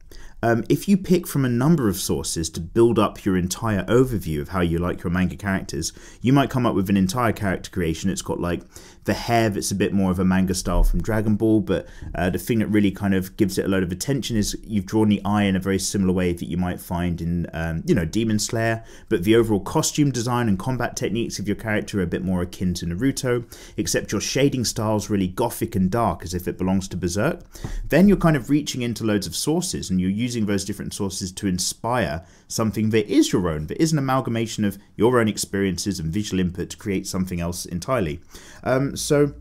um, if you pick from a number of sources to build up your entire overview of how you like your manga characters, you might come up with an entire character creation. It's got like the hair that's a bit more of a manga style from Dragon Ball, but uh, the thing that really kind of gives it a lot of attention is you've drawn the eye in a very similar way that you might find in, um, you know, Demon Slayer, but the overall costume design and combat techniques of your character are a bit more akin to Naruto, except your shading style is really gothic and dark as if it belongs to Berserk. Then you're kind of reaching into loads of sources and you're using those different sources to inspire something that is your own, that is an amalgamation of your own experiences and visual input to create something else entirely. Um, so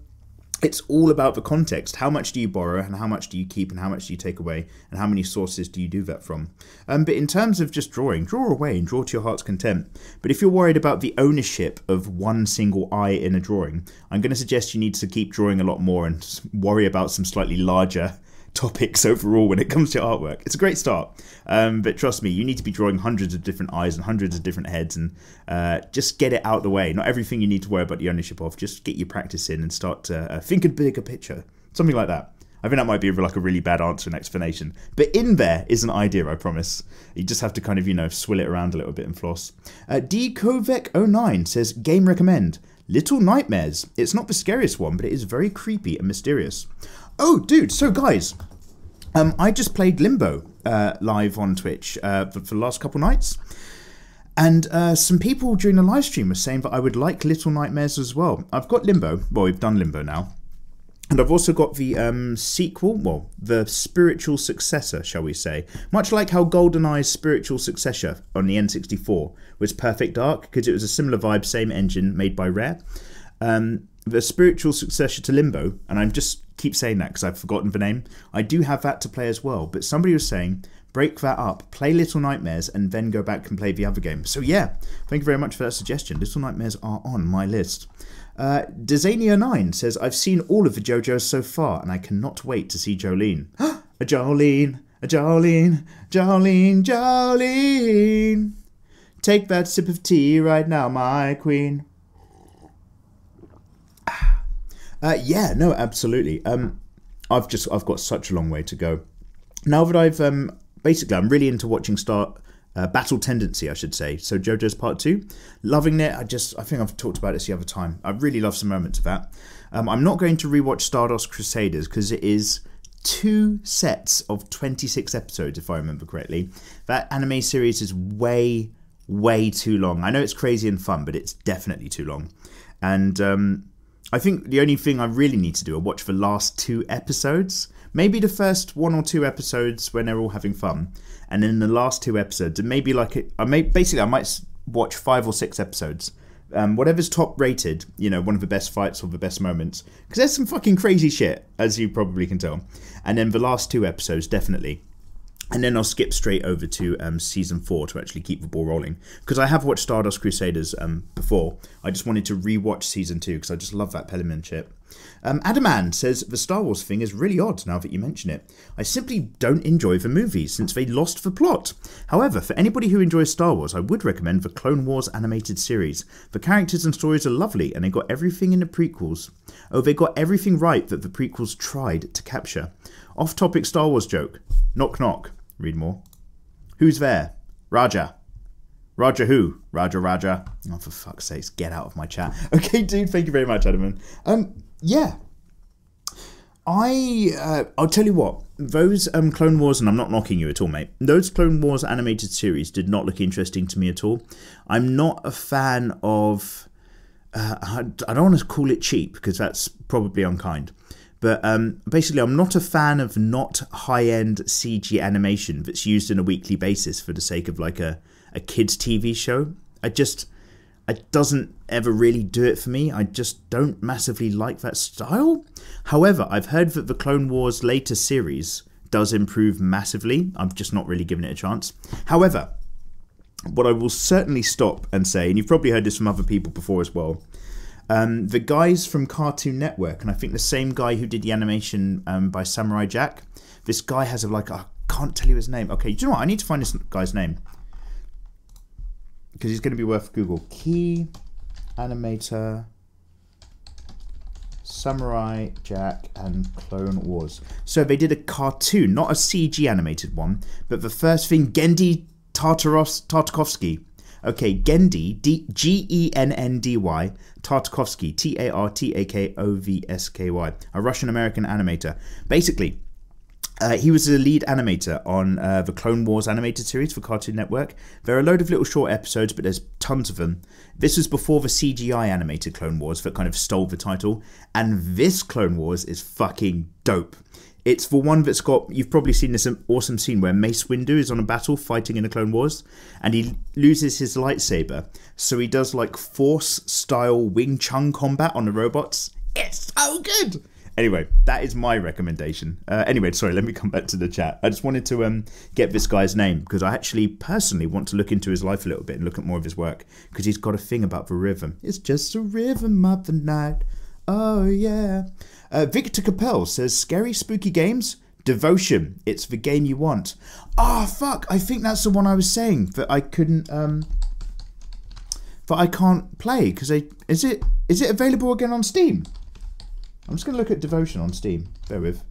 it's all about the context. How much do you borrow, and how much do you keep, and how much do you take away, and how many sources do you do that from? Um, but in terms of just drawing, draw away and draw to your heart's content. But if you're worried about the ownership of one single eye in a drawing, I'm going to suggest you need to keep drawing a lot more and worry about some slightly larger topics overall when it comes to artwork. It's a great start, um, but trust me, you need to be drawing hundreds of different eyes and hundreds of different heads, and uh, just get it out the way. Not everything you need to worry about the ownership of. Just get your practice in and start to uh, think a bigger picture, something like that. I think that might be like a really bad answer and explanation, but in there is an idea. I promise. You just have to kind of you know swill it around a little bit and floss. Uh, D 09 says game recommend. Little Nightmares. It's not the scariest one, but it is very creepy and mysterious. Oh, dude. So, guys, um, I just played Limbo uh, live on Twitch uh, for, for, the last couple nights. And uh, some people during the live stream were saying that I would like Little Nightmares as well. I've got Limbo. Well, we've done Limbo now. And I've also got the um, sequel, well, the spiritual successor, shall we say. Much like how GoldenEye's spiritual successor on the N64 was Perfect Dark, because it was a similar vibe, same engine made by Rare. Um, the spiritual successor to Limbo, and I'm just keep saying that because I've forgotten the name, I do have that to play as well. But somebody was saying break that up, play Little Nightmares, and then go back and play the other game. So yeah, thank you very much for that suggestion. Little Nightmares are on my list. Uh, Desania9 says, I've seen all of the JoJo's so far, and I cannot wait to see Jolene. a Jolene, a Jolene, Jolene, Jolene. Take that sip of tea right now, my queen. Uh, yeah, no, absolutely. Um, I've just I've got such a long way to go. Now that I've um, basically, I'm really into watching Star uh, Battle Tendency, I should say. So JoJo's Part Two, loving it. I just, I think I've talked about this the other time. I really love some moments of that. Um, I'm not going to rewatch Stardust Crusaders because it is two sets of 26 episodes, if I remember correctly. That anime series is way, way too long. I know it's crazy and fun, but it's definitely too long. And um, I think the only thing I really need to do is watch the last two episodes maybe the first one or two episodes when they're all having fun, and then the last two episodes, and maybe like I may basically I might watch five or six episodes. Um, whatever's top rated, you know, one of the best fights or the best moments, because there's some fucking crazy shit, as you probably can tell. And then the last two episodes, definitely and then I'll skip straight over to um, season four to actually keep the ball rolling because I have watched Stardust Crusaders um, before. I just wanted to rewatch season two because I just love that penmanship. Um, Adaman says the Star Wars thing is really odd now that you mention it. I simply don't enjoy the movies since they lost the plot. However, for anybody who enjoys Star Wars, I would recommend the Clone Wars animated series. The characters and stories are lovely and they got everything in the prequels. Oh, they got everything right that the prequels tried to capture. Off topic Star Wars joke. Knock knock. Read more. Who's there? Raja. Roger who? Raja Raja. Oh, for fuck's sakes, get out of my chat. Okay, dude, thank you very much, Adaman. Um, yeah. I, uh, I'll tell you what, those um, Clone Wars, and I'm not knocking you at all, mate, those Clone Wars animated series did not look interesting to me at all. I'm not a fan of, uh, I don't want to call it cheap because that's probably unkind. But um, basically, I'm not a fan of not high end CG animation that's used on a weekly basis for the sake of like a, a kids' TV show. I just, it doesn't ever really do it for me. I just don't massively like that style. However, I've heard that the Clone Wars later series does improve massively. I'm just not really giving it a chance. However, what I will certainly stop and say, and you've probably heard this from other people before as well, um, the guys from Cartoon Network, and I think the same guy who did the animation um, by Samurai Jack. This guy has a like I can't tell you his name. Okay, do you know what? I need to find this guy's name because he's going to be worth Google. Key animator. Samurai Jack and Clone Wars. So they did a cartoon, not a CG animated one, but the first thing Genndy Tartaros Tartakovsky Okay, Genndy, G E N N D Y, Tartakovsky, T A R T A K O V S K Y, a Russian American animator. Basically, uh, he was the lead animator on uh, the Clone Wars animated series for Cartoon Network. There are a load of little short episodes, but there's tons of them. This was before the CGI animated Clone Wars that kind of stole the title, and this Clone Wars is fucking dope. It's the one that's got. You've probably seen this awesome scene where Mace Windu is on a battle fighting in the Clone Wars, and he loses his lightsaber. So he does like Force style Wing Chun combat on the robots. It's so good. Anyway, that is my recommendation. Uh, anyway, sorry, let me come back to the chat. I just wanted to um, get this guy's name because I actually personally want to look into his life a little bit and look at more of his work because he's got a thing about the rhythm. It's just a rhythm of the night. Oh, yeah. Uh, Victor Capel says, Scary Spooky Games? Devotion. It's the game you want. Ah, oh, fuck. I think that's the one I was saying that I couldn't, um, that I can't play because I, is it, is it available again on Steam? I'm just going to look at Devotion on Steam. Bear with.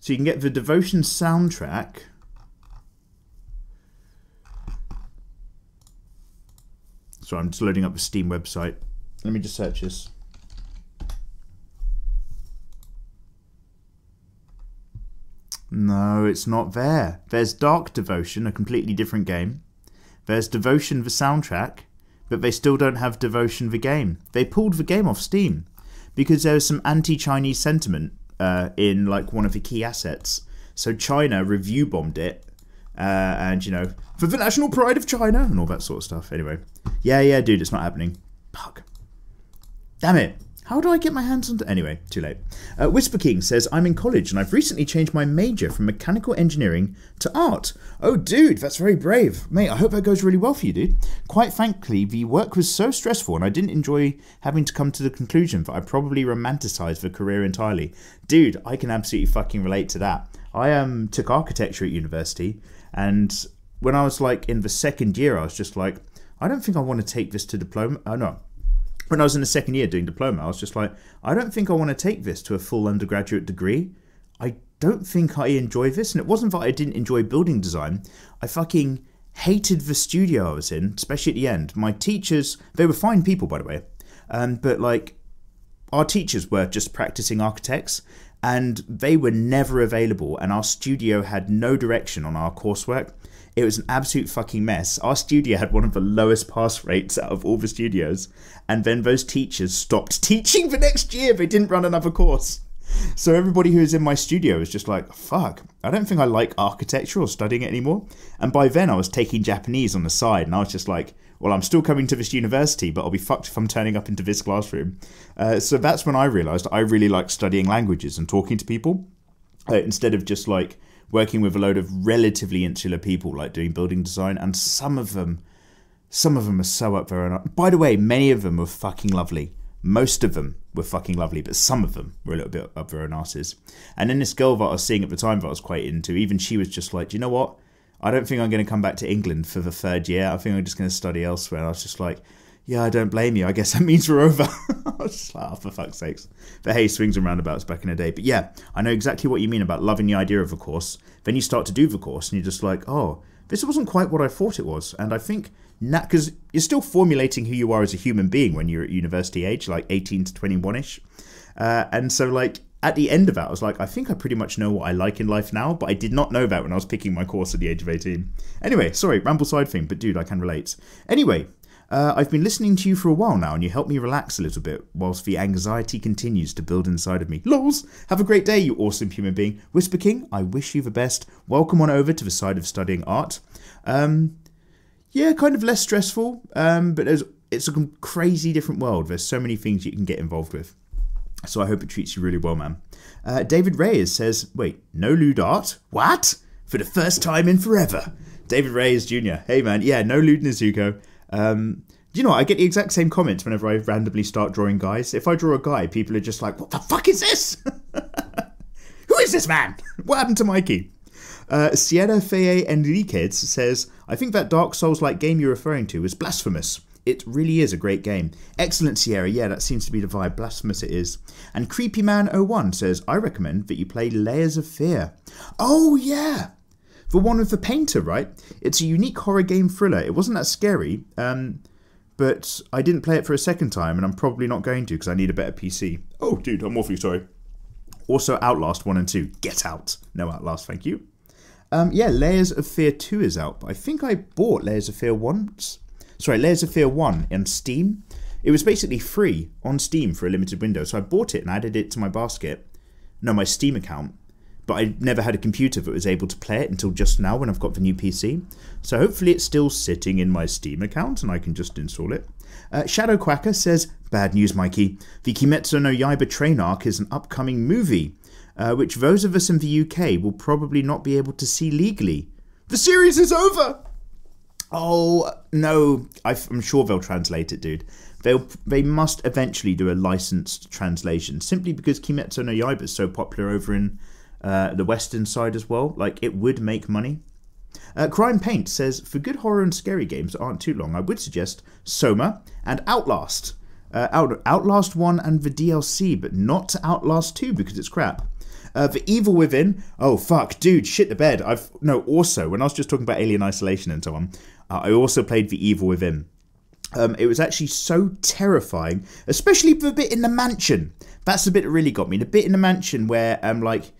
So you can get the Devotion soundtrack So I'm just loading up the Steam website. Let me just search this. No, it's not there. There's Dark Devotion, a completely different game. There's Devotion the soundtrack, but they still don't have Devotion the game. They pulled the game off Steam because there was some anti-Chinese sentiment uh, in like one of the key assets. So China review bombed it, uh, and you know for the national pride of China and all that sort of stuff. Anyway, yeah, yeah, dude, it's not happening. Fuck. Damn it. How do I get my hands on... Anyway, too late. Uh, Whisper King says, I'm in college and I've recently changed my major from mechanical engineering to art. Oh, dude, that's very brave. Mate, I hope that goes really well for you, dude. Quite frankly, the work was so stressful and I didn't enjoy having to come to the conclusion that I probably romanticized the career entirely. Dude, I can absolutely fucking relate to that. I um, took architecture at university and when I was like in the second year, I was just like, I don't think I want to take this to diploma. Oh, no when I was in the second year doing diploma, I was just like, I don't think I want to take this to a full undergraduate degree. I don't think I enjoy this. And it wasn't that I didn't enjoy building design. I fucking hated the studio I was in, especially at the end. My teachers, they were fine people, by the way. Um, but like, our teachers were just practicing architects and they were never available. And our studio had no direction on our coursework. It was an absolute fucking mess. Our studio had one of the lowest pass rates out of all the studios, and then those teachers stopped teaching the next year. They didn't run another course. So everybody who was in my studio was just like, fuck, I don't think I like architecture or studying it anymore. And by then I was taking Japanese on the side, and I was just like, well, I'm still coming to this university, but I'll be fucked if I'm turning up into this classroom. Uh, so that's when I realised I really like studying languages and talking to people uh, instead of just like working with a load of relatively insular people, like doing building design, and some of them, some of them are so up there. By the way, many of them were fucking lovely. Most of them were fucking lovely, but some of them were a little bit up their own asses. And then this girl that I was seeing at the time that I was quite into, even she was just like, you know what? I don't think I'm going to come back to England for the third year. I think I'm just going to study elsewhere. And I was just like, yeah, I don't blame you. I guess that means we're over. I was just like, oh, for fuck's sakes. But hey, swings and roundabouts back in the day. But yeah, I know exactly what you mean about loving the idea of a course. Then you start to do the course and you're just like, oh, this wasn't quite what I thought it was. And I think, because you're still formulating who you are as a human being when you're at university age, like 18 to 21 ish. Uh, and so, like, at the end of that, I was like, I think I pretty much know what I like in life now, but I did not know that when I was picking my course at the age of 18. Anyway, sorry, ramble side thing, but dude, I can relate. Anyway, uh, I've been listening to you for a while now, and you help me relax a little bit whilst the anxiety continues to build inside of me. Lols! Have a great day, you awesome human being. Whisper King, I wish you the best. Welcome on over to the side of studying art. Um, yeah, kind of less stressful, um, but it's a crazy different world. There's so many things you can get involved with. So I hope it treats you really well, man. Uh, David Reyes says, wait, no lewd art? What? For the first time in forever. David Reyes Jr. Hey, man. Yeah, no lewd Nezuko. Um, you know, what? I get the exact same comments whenever I randomly start drawing guys. If I draw a guy, people are just like, "What the fuck is this? Who is this man? What happened to Mikey?" Uh, Sierra Feye Enriquez says, "I think that Dark Souls-like game you're referring to is blasphemous." It really is a great game. Excellent, Sierra. Yeah, that seems to be the vibe. Blasphemous it is. And Creepy Man 01 says, I recommend that you play Layers of Fear. Oh, yeah. The one with the painter, right? It's a unique horror game thriller. It wasn't that scary, um, but I didn't play it for a second time, and I'm probably not going to because I need a better PC. Oh, dude, I'm awfully sorry. Also, Outlast 1 and 2. Get out. No Outlast, thank you. Um, yeah, Layers of Fear 2 is out, but I think I bought Layers of Fear once. Sorry, Layers of Fear 1 on Steam. It was basically free on Steam for a limited window, so I bought it and added it to my basket. No, my Steam account but I never had a computer that was able to play it until just now when I've got the new PC. So hopefully it's still sitting in my Steam account and I can just install it. Uh, Shadow Quacker says, Bad news, Mikey. The Kimetsu no Yaiba train arc is an upcoming movie, uh, which those of us in the UK will probably not be able to see legally. The series is over! Oh, no. I'm sure they'll translate it, dude. They'll, they must eventually do a licensed translation, simply because Kimetsu no Yaiba is so popular over in uh, the western side as well. Like it would make money. Uh, Crime Paint says for good horror and scary games that aren't too long, I would suggest Soma and Outlast. Uh, Out- Outlast 1 and the DLC, but not Outlast 2 because it's crap. Uh, the Evil Within, oh fuck, dude, shit the bed. I've no. Also, when I was just talking about Alien Isolation and so on, I also played the Evil Within. Um, it was actually so terrifying, especially the bit in the mansion. That's the bit that really got me. The bit in the mansion where um like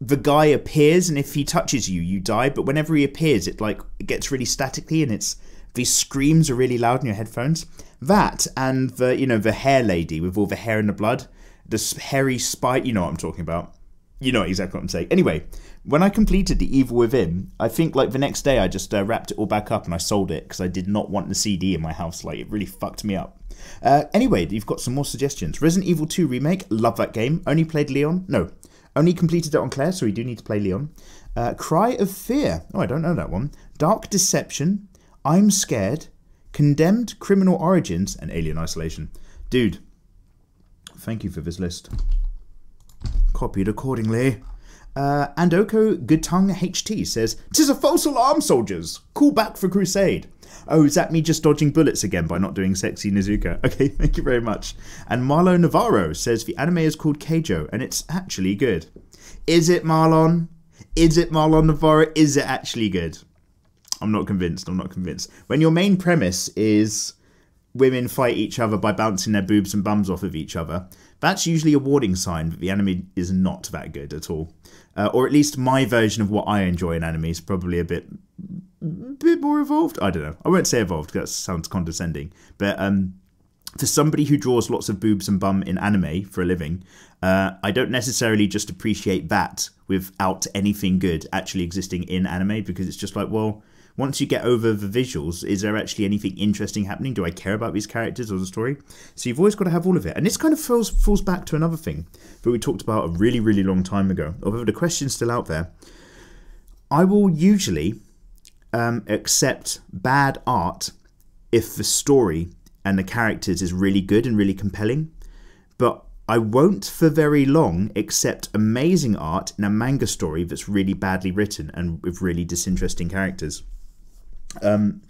the guy appears and if he touches you, you die. But whenever he appears, it like it gets really staticky and it's these screams are really loud in your headphones. That and the you know the hair lady with all the hair and the blood, the hairy spite. You know what I'm talking about. You know exactly what I'm saying. Anyway, when I completed the Evil Within, I think like the next day I just uh, wrapped it all back up and I sold it because I did not want the CD in my house. Like it really fucked me up. Uh, anyway, you've got some more suggestions. Resident Evil 2 remake, love that game. Only played Leon. No, only completed it on Claire, so we do need to play Leon. Uh, Cry of Fear. Oh, I don't know that one. Dark Deception. I'm Scared. Condemned Criminal Origins and Alien Isolation. Dude, thank you for this list. Copied accordingly. Uh, Andoko Gutung HT says, "Tis a false alarm, soldiers. Call back for crusade." Oh, is that me just dodging bullets again by not doing sexy Nezuko? Okay, thank you very much. And Marlo Navarro says the anime is called Keijo and it's actually good. Is it Marlon? Is it Marlon Navarro? Is it actually good? I'm not convinced. I'm not convinced. When your main premise is women fight each other by bouncing their boobs and bums off of each other, that's usually a warning sign that the enemy is not that good at all. Uh, or at least my version of what I enjoy in anime is probably a bit bit more evolved. I don't know. I won't say evolved because that sounds condescending. But um, for somebody who draws lots of boobs and bum in anime for a living, uh, I don't necessarily just appreciate that without anything good actually existing in anime because it's just like, well, once you get over the visuals, is there actually anything interesting happening? Do I care about these characters or the story? So you've always got to have all of it. And this kind of falls, falls back to another thing that we talked about a really, really long time ago. Although the question's still out there. I will usually um, accept bad art if the story and the characters is really good and really compelling. But I won't for very long accept amazing art in a manga story that's really badly written and with really disinteresting characters. Um,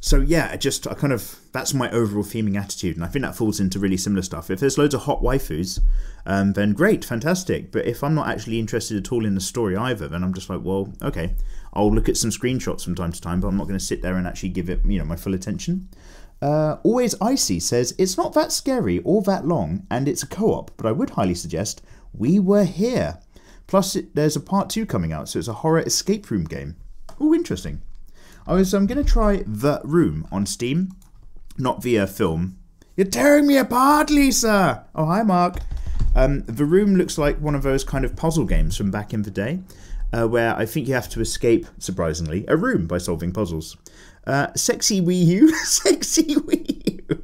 so yeah, I just I kind of that's my overall theming attitude, and I think that falls into really similar stuff. If there's loads of hot waifus, um, then great, fantastic. But if I'm not actually interested at all in the story either, then I'm just like, well, okay, I'll look at some screenshots from time to time, but I'm not going to sit there and actually give it, you know, my full attention. Uh, Always Icy says it's not that scary or that long, and it's a co-op, but I would highly suggest We Were Here. Plus, it, there's a part two coming out, so it's a horror escape room game. Oh, interesting. I was I'm going to try The Room on Steam, not via film. You're tearing me apart, Lisa! Oh, hi, Mark. Um, the Room looks like one of those kind of puzzle games from back in the day, uh, where I think you have to escape, surprisingly, a room by solving puzzles. Uh, sexy Wii U, sexy Wii U.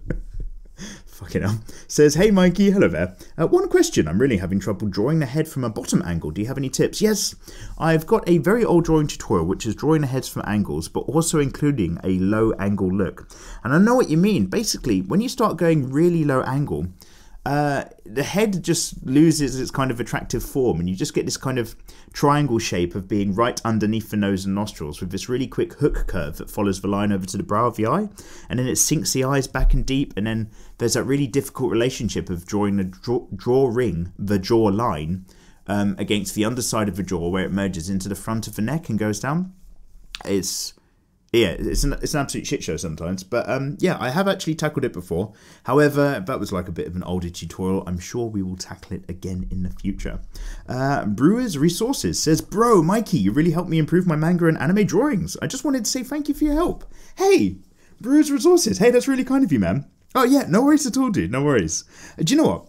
Fucking hell. Says, hey Mikey, hello there. Uh, one question, I'm really having trouble drawing the head from a bottom angle. Do you have any tips? Yes, I've got a very old drawing tutorial which is drawing the heads from angles, but also including a low angle look. And I know what you mean. Basically, when you start going really low angle, uh, the head just loses its kind of attractive form, and you just get this kind of triangle shape of being right underneath the nose and nostrils with this really quick hook curve that follows the line over to the brow of the eye, and then it sinks the eyes back and deep, and then there's that really difficult relationship of drawing the draw, drawing the jaw line um, against the underside of the jaw where it merges into the front of the neck and goes down. It's yeah, it's an it's an absolute shit show sometimes. But um, yeah, I have actually tackled it before. However, that was like a bit of an older tutorial. I'm sure we will tackle it again in the future. Uh, Brewers Resources says, "Bro, Mikey, you really helped me improve my manga and anime drawings. I just wanted to say thank you for your help." Hey, Brewers Resources. Hey, that's really kind of you, man. Oh yeah, no worries at all, dude. No worries. Uh, do you know what?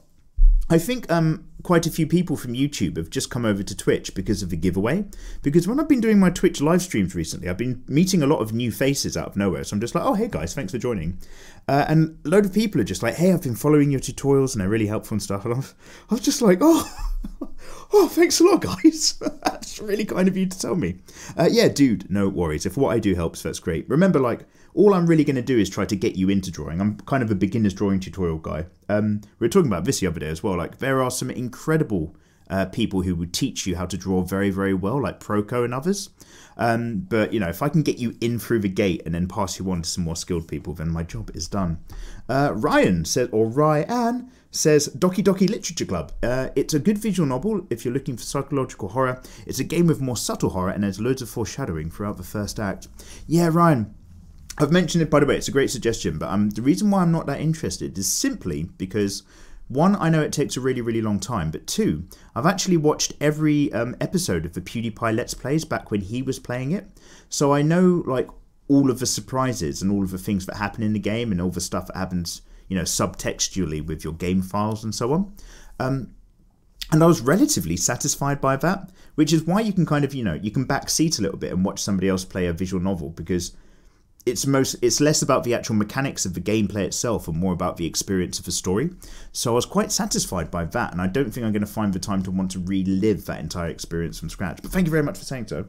I think um, quite a few people from YouTube have just come over to Twitch because of the giveaway. Because when I've been doing my Twitch live streams recently, I've been meeting a lot of new faces out of nowhere. So I'm just like, oh, hey guys, thanks for joining. Uh, and a load of people are just like, hey, I've been following your tutorials and they're really helpful and stuff. And I'm, I'm just like, oh, oh, thanks a lot, guys. that's really kind of you to tell me. Uh, yeah, dude, no worries. If what I do helps, that's great. Remember, like, all I'm really going to do is try to get you into drawing. I'm kind of a beginner's drawing tutorial guy. Um, we were talking about this the other day as well. Like there are some incredible uh, people who would teach you how to draw very, very well, like Proko and others. Um, but you know, if I can get you in through the gate and then pass you on to some more skilled people, then my job is done. Uh, Ryan says, or Ryan says, Doki Doki Literature Club. Uh, it's a good visual novel if you're looking for psychological horror. It's a game with more subtle horror and there's loads of foreshadowing throughout the first act. Yeah, Ryan. I've mentioned it, by the way, it's a great suggestion, but um, the reason why I'm not that interested is simply because one, I know it takes a really, really long time, but two, I've actually watched every um, episode of the PewDiePie Let's Plays back when he was playing it. So I know, like, all of the surprises and all of the things that happen in the game and all the stuff that happens, you know, subtextually with your game files and so on. Um, and I was relatively satisfied by that, which is why you can kind of, you know, you can backseat a little bit and watch somebody else play a visual novel because it's most it's less about the actual mechanics of the gameplay itself and more about the experience of the story. So I was quite satisfied by that, and I don't think I'm going to find the time to want to relive that entire experience from scratch. But thank you very much for saying so.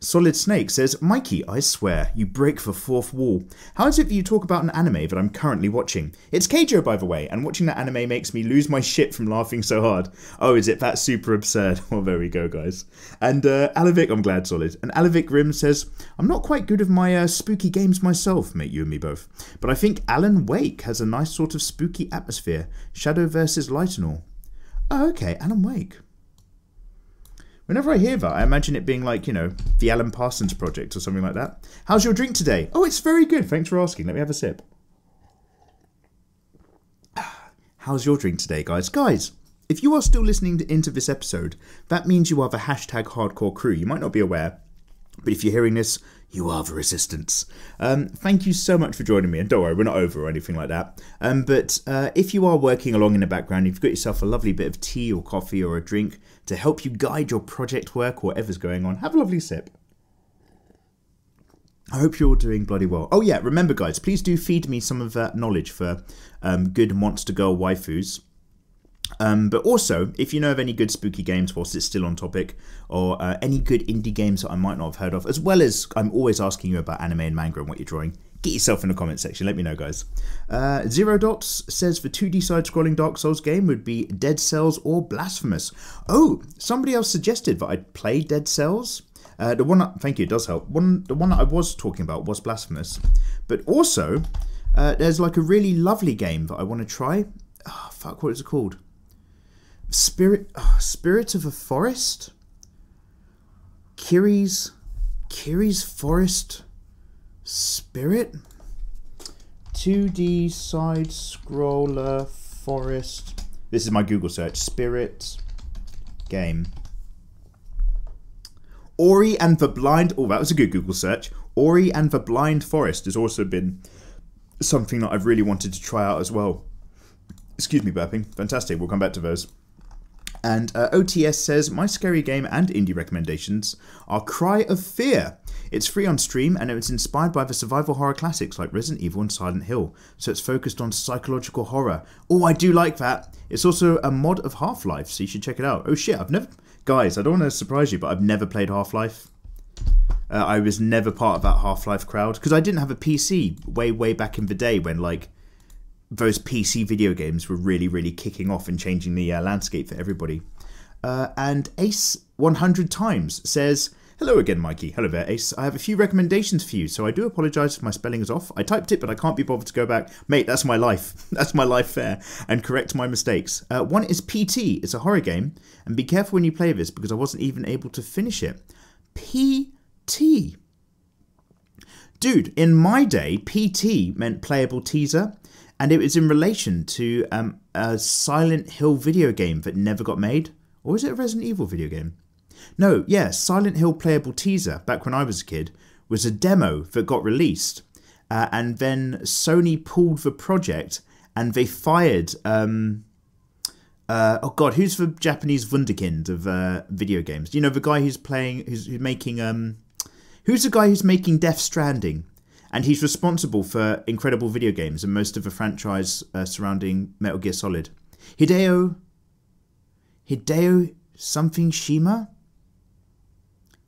Solid Snake says, Mikey, I swear, you break the fourth wall. How is it that you talk about an anime that I'm currently watching? It's Keijo, by the way, and watching that anime makes me lose my shit from laughing so hard. Oh, is it that super absurd? Well, there we go, guys. And uh, Alavic, I'm glad, Solid. And Alavic Rim says, I'm not quite good with my uh, spooky games myself, mate, you and me both. But I think Alan Wake has a nice sort of spooky atmosphere. Shadow versus light and all. Oh, okay, Alan Wake. Whenever I hear that, I imagine it being like, you know, the Alan Parsons project or something like that. How's your drink today? Oh, it's very good. Thanks for asking. Let me have a sip. How's your drink today, guys? Guys, if you are still listening to, into this episode, that means you are the hashtag hardcore crew. You might not be aware, but if you're hearing this, you are the resistance. Um, thank you so much for joining me, and don't worry, we're not over or anything like that. Um, but uh, if you are working along in the background, you've got yourself a lovely bit of tea or coffee or a drink to help you guide your project work or whatever's going on, have a lovely sip. I hope you're all doing bloody well. Oh yeah, remember guys, please do feed me some of that knowledge for um, good monster girl waifus. Um, but also, if you know of any good spooky games whilst it's still on topic, or uh, any good indie games that I might not have heard of, as well as I'm always asking you about anime and manga and what you're drawing, get yourself in the comment section. Let me know, guys. Uh, Zero Dots says the 2D side scrolling Dark Souls game would be Dead Cells or Blasphemous. Oh, somebody else suggested that I'd play Dead Cells. Uh, the one, thank you, it does help. One, the one that I was talking about was Blasphemous, but also uh, there's like a really lovely game that I want to try. Oh, fuck, what is it called? Spirit, uh, oh, Spirit of a Forest. Kiri's, Kiri's Forest Spirit. 2D side scroller forest. This is my Google search. Spirit game. Ori and the Blind. Oh, that was a good Google search. Ori and the Blind Forest has also been something that I've really wanted to try out as well. Excuse me, burping. Fantastic. We'll come back to those. And uh, OTS says, My scary game and indie recommendations are Cry of Fear. It's free on stream and it was inspired by the survival horror classics like Resident Evil and Silent Hill, so it's focused on psychological horror. Oh, I do like that. It's also a mod of Half Life, so you should check it out. Oh shit, I've never. Guys, I don't want to surprise you, but I've never played Half Life. Uh, I was never part of that Half Life crowd because I didn't have a PC way, way back in the day when, like, those PC video games were really, really kicking off and changing the uh, landscape for everybody. Uh, and Ace 100 times says, Hello again, Mikey. Hello there, Ace. I have a few recommendations for you, so I do apologise if my spelling is off. I typed it, but I can't be bothered to go back. Mate, that's my life. that's my life fair. And correct my mistakes. Uh, one is PT. It's a horror game. And be careful when you play this, because I wasn't even able to finish it. PT. Dude, in my day, PT meant playable teaser and it was in relation to um, a Silent Hill video game that never got made. Or is it a Resident Evil video game? No, yeah, Silent Hill playable teaser back when I was a kid was a demo that got released, uh, and then Sony pulled the project and they fired. Um, uh, oh God, who's the Japanese wunderkind of uh, video games? You know the guy who's playing, who's, who's making. Um, who's the guy who's making Death Stranding? And he's responsible for incredible video games and most of the franchise uh, surrounding Metal Gear Solid. Hideo. Hideo something Shima?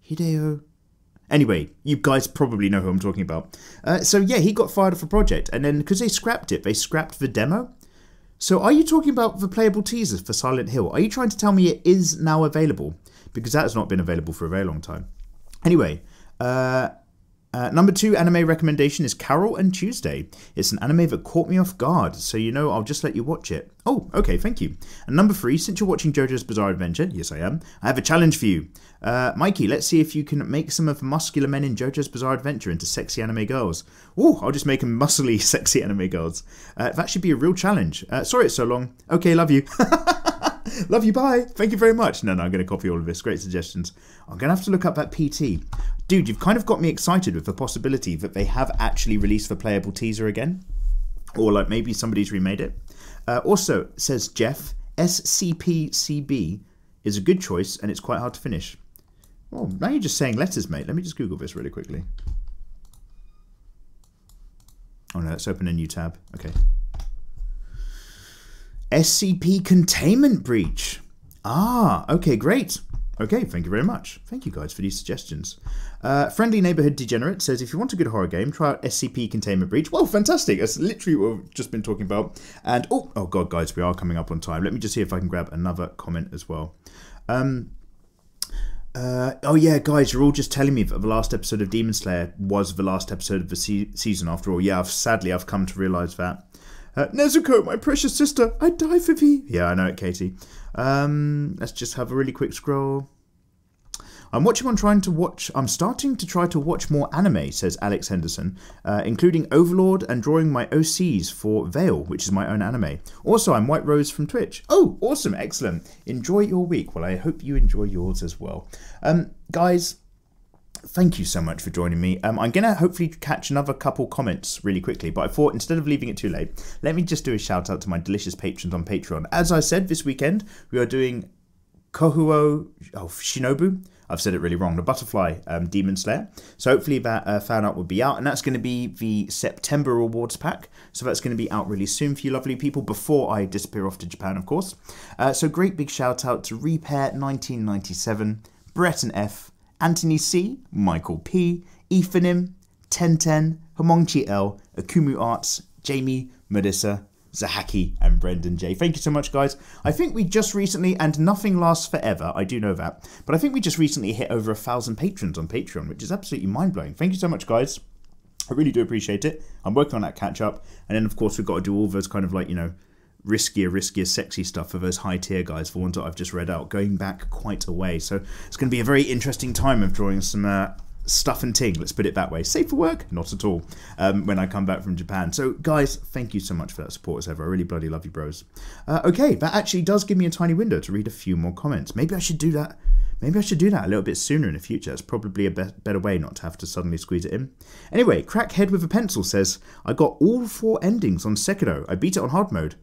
Hideo. Anyway, you guys probably know who I'm talking about. Uh, so yeah, he got fired off a project, and then because they scrapped it, they scrapped the demo. So are you talking about the playable teasers for Silent Hill? Are you trying to tell me it is now available? Because that has not been available for a very long time. Anyway, uh, Uh, number two anime recommendation is Carole and Tuesday. It's an anime that caught me off guard, so you know I'll just let you watch it. Oh, okay, thank you. And number three, since you're watching JoJo's Bizarre Adventure, yes I am, I have a challenge for you. Uh, Mikey, let's see if you can make some of the muscular men in JoJo's Bizarre Adventure into sexy anime girls. Oh, I'll just make them muscly, sexy anime girls. Uh, that should be a real challenge. Uh, sorry it's so long. Okay, love you. Love you, bye. Thank you very much. No, no, I'm going to copy all of this. Great suggestions. I'm going to have to look up that PT. Dude, you've kind of got me excited with the possibility that they have actually released the playable teaser again. Or like maybe somebody's remade it. Uh, also, says Jeff, SCPCB is a good choice and it's quite hard to finish. Well, now you're just saying letters, mate. Let me just Google this really quickly. Oh no, let's open a new tab. Okay. SCP containment breach. Ah, okay, great. Okay, thank you very much. Thank you guys for these suggestions. Uh, Friendly Neighborhood Degenerate says if you want a good horror game, try out SCP Containment Breach. Well, fantastic. That's literally what we've just been talking about. And oh, oh god, guys, we are coming up on time. Let me just see if I can grab another comment as well. Um, uh, oh yeah, guys, you're all just telling me that the last episode of Demon Slayer was the last episode of the se- season. After all, yeah, I've, sadly I've come to realise that. Uh, Nezuko, my precious sister, I die for thee. Yeah, I know it, Katie. Um, let's just have a really quick scroll. I'm watching on trying to watch. I'm starting to try to watch more anime, says Alex Henderson, uh, including Overlord and drawing my OCs for Veil, which is my own anime. Also, I'm White Rose from Twitch. Oh, awesome, excellent. Enjoy your week. Well, I hope you enjoy yours as well. Um, guys, thank you so much for joining me. Um, I'm going to hopefully catch another couple comments really quickly, but I thought instead of leaving it too late, let me just do a shout out to my delicious patrons on Patreon. As I said, this weekend we are doing Kohuo oh, Shinobu. I've said it really wrong. The Butterfly um, Demon Slayer. So hopefully that uh, fan art will be out, and that's going to be the September rewards pack. So that's going to be out really soon for you lovely people before I disappear off to Japan, of course. Uh, so great big shout out to Repair 1997, Brett and F, Anthony C, Michael P, Ethanim, Tenten, Homongchi L, Akumu Arts, Jamie, Melissa, Zahaki, and Brendan J. Thank you so much, guys. I think we just recently, and nothing lasts forever, I do know that, but I think we just recently hit over a thousand patrons on Patreon, which is absolutely mind blowing. Thank you so much, guys. I really do appreciate it. I'm working on that catch up, and then, of course, we've got to do all those kind of like, you know, riskier, riskier, sexy stuff for those high tier guys, for ones that I've just read out, going back quite a way. So it's going to be a very interesting time of drawing some uh, stuff and ting, let's put it that way. Safe for work? Not at all, um, when I come back from Japan. So, guys, thank you so much for that support as ever. I really bloody love you, bros. Uh, okay, that actually does give me a tiny window to read a few more comments. Maybe I should do that. Maybe I should do that a little bit sooner in the future. It's probably a be- better way not to have to suddenly squeeze it in. Anyway, Crackhead with a Pencil says, I got all four endings on Sekiro. I beat it on hard mode.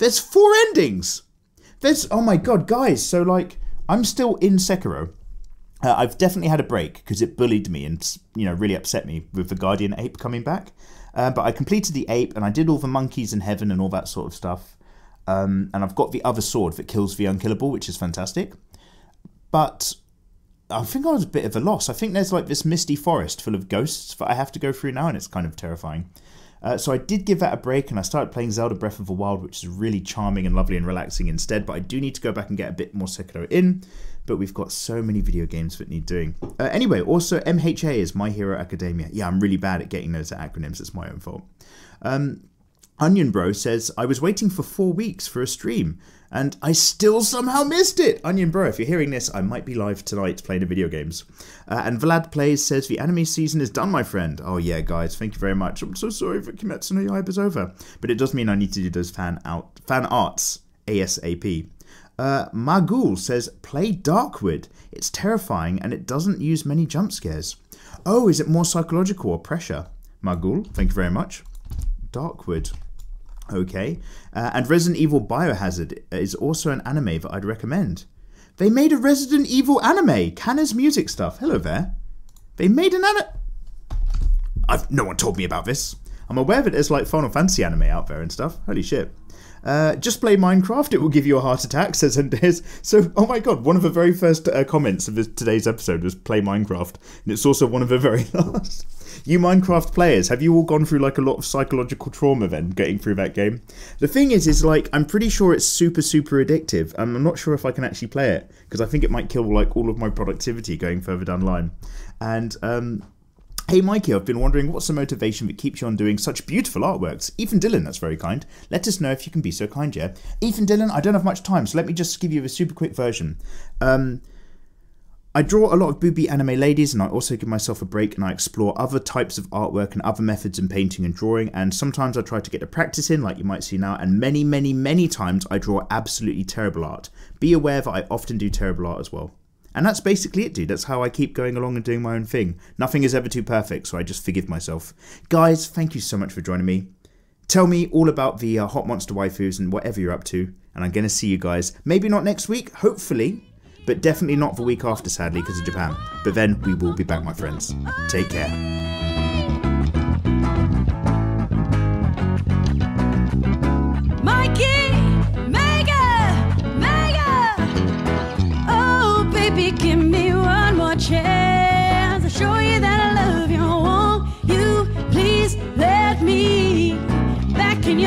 There's four endings! There's, oh my god, guys, so like, I'm still in Sekiro. Uh, I've definitely had a break because it bullied me and you know really upset me with the Guardian Ape coming back. Uh, but I completed the ape and I did all the monkeys in heaven and all that sort of stuff. Um, and I've got the other sword that kills the unkillable, which is fantastic. But I think I was a bit of a loss. I think there's like this misty forest full of ghosts that I have to go through now, and it's kind of terrifying. Uh, so I did give that a break and I started playing Zelda Breath of the Wild, which is really charming and lovely and relaxing instead. But I do need to go back and get a bit more Sekiro in but we've got so many video games that need doing. Uh, anyway, also MHA is My Hero Academia. Yeah, I'm really bad at getting those acronyms. It's my own fault. Um, Onion Bro says, I was waiting for four weeks for a stream and I still somehow missed it. Onion Bro, if you're hearing this, I might be live tonight playing the video games. Uh, and Vlad Plays says, The anime season is done, my friend. Oh, yeah, guys, thank you very much. I'm so sorry that Kimetsu no Yaiba is over. But it does mean I need to do those fan, out, fan arts ASAP. Uh, Magul says, play Darkwood. It's terrifying and it doesn't use many jump scares. Oh, is it more psychological or pressure? Magul, thank you very much. Darkwood. Okay. Uh, and Resident Evil Biohazard is also an anime that I'd recommend. They made a Resident Evil anime. Kanna's music stuff. Hello there. They made an anime. I've no one told me about this. I'm aware that there's like Final Fantasy anime out there and stuff. Holy shit. Uh, just play Minecraft, it will give you a heart attack, says Andes. So, oh my god, one of the very first uh, comments of this, today's episode was play Minecraft, and it's also one of the very last. You Minecraft players, have you all gone through like a lot of psychological trauma then getting through that game? The thing is, is like, I'm pretty sure it's super, super addictive, and I'm not sure if I can actually play it, because I think it might kill like all of my productivity going further down the line. And, um, Hey Mikey, I've been wondering what's the motivation that keeps you on doing such beautiful artworks? Ethan Dillon, that's very kind. Let us know if you can be so kind, yeah? Ethan Dillon, I don't have much time, so let me just give you a super quick version. Um, I draw a lot of booby anime ladies, and I also give myself a break and I explore other types of artwork and other methods in painting and drawing. And sometimes I try to get a practice in, like you might see now, and many, many, many times I draw absolutely terrible art. Be aware that I often do terrible art as well. And that's basically it, dude. That's how I keep going along and doing my own thing. Nothing is ever too perfect, so I just forgive myself. Guys, thank you so much for joining me. Tell me all about the uh, Hot Monster waifus and whatever you're up to. And I'm going to see you guys, maybe not next week, hopefully, but definitely not the week after, sadly, because of Japan. But then we will be back, my friends. Take care.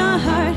Oh, heart?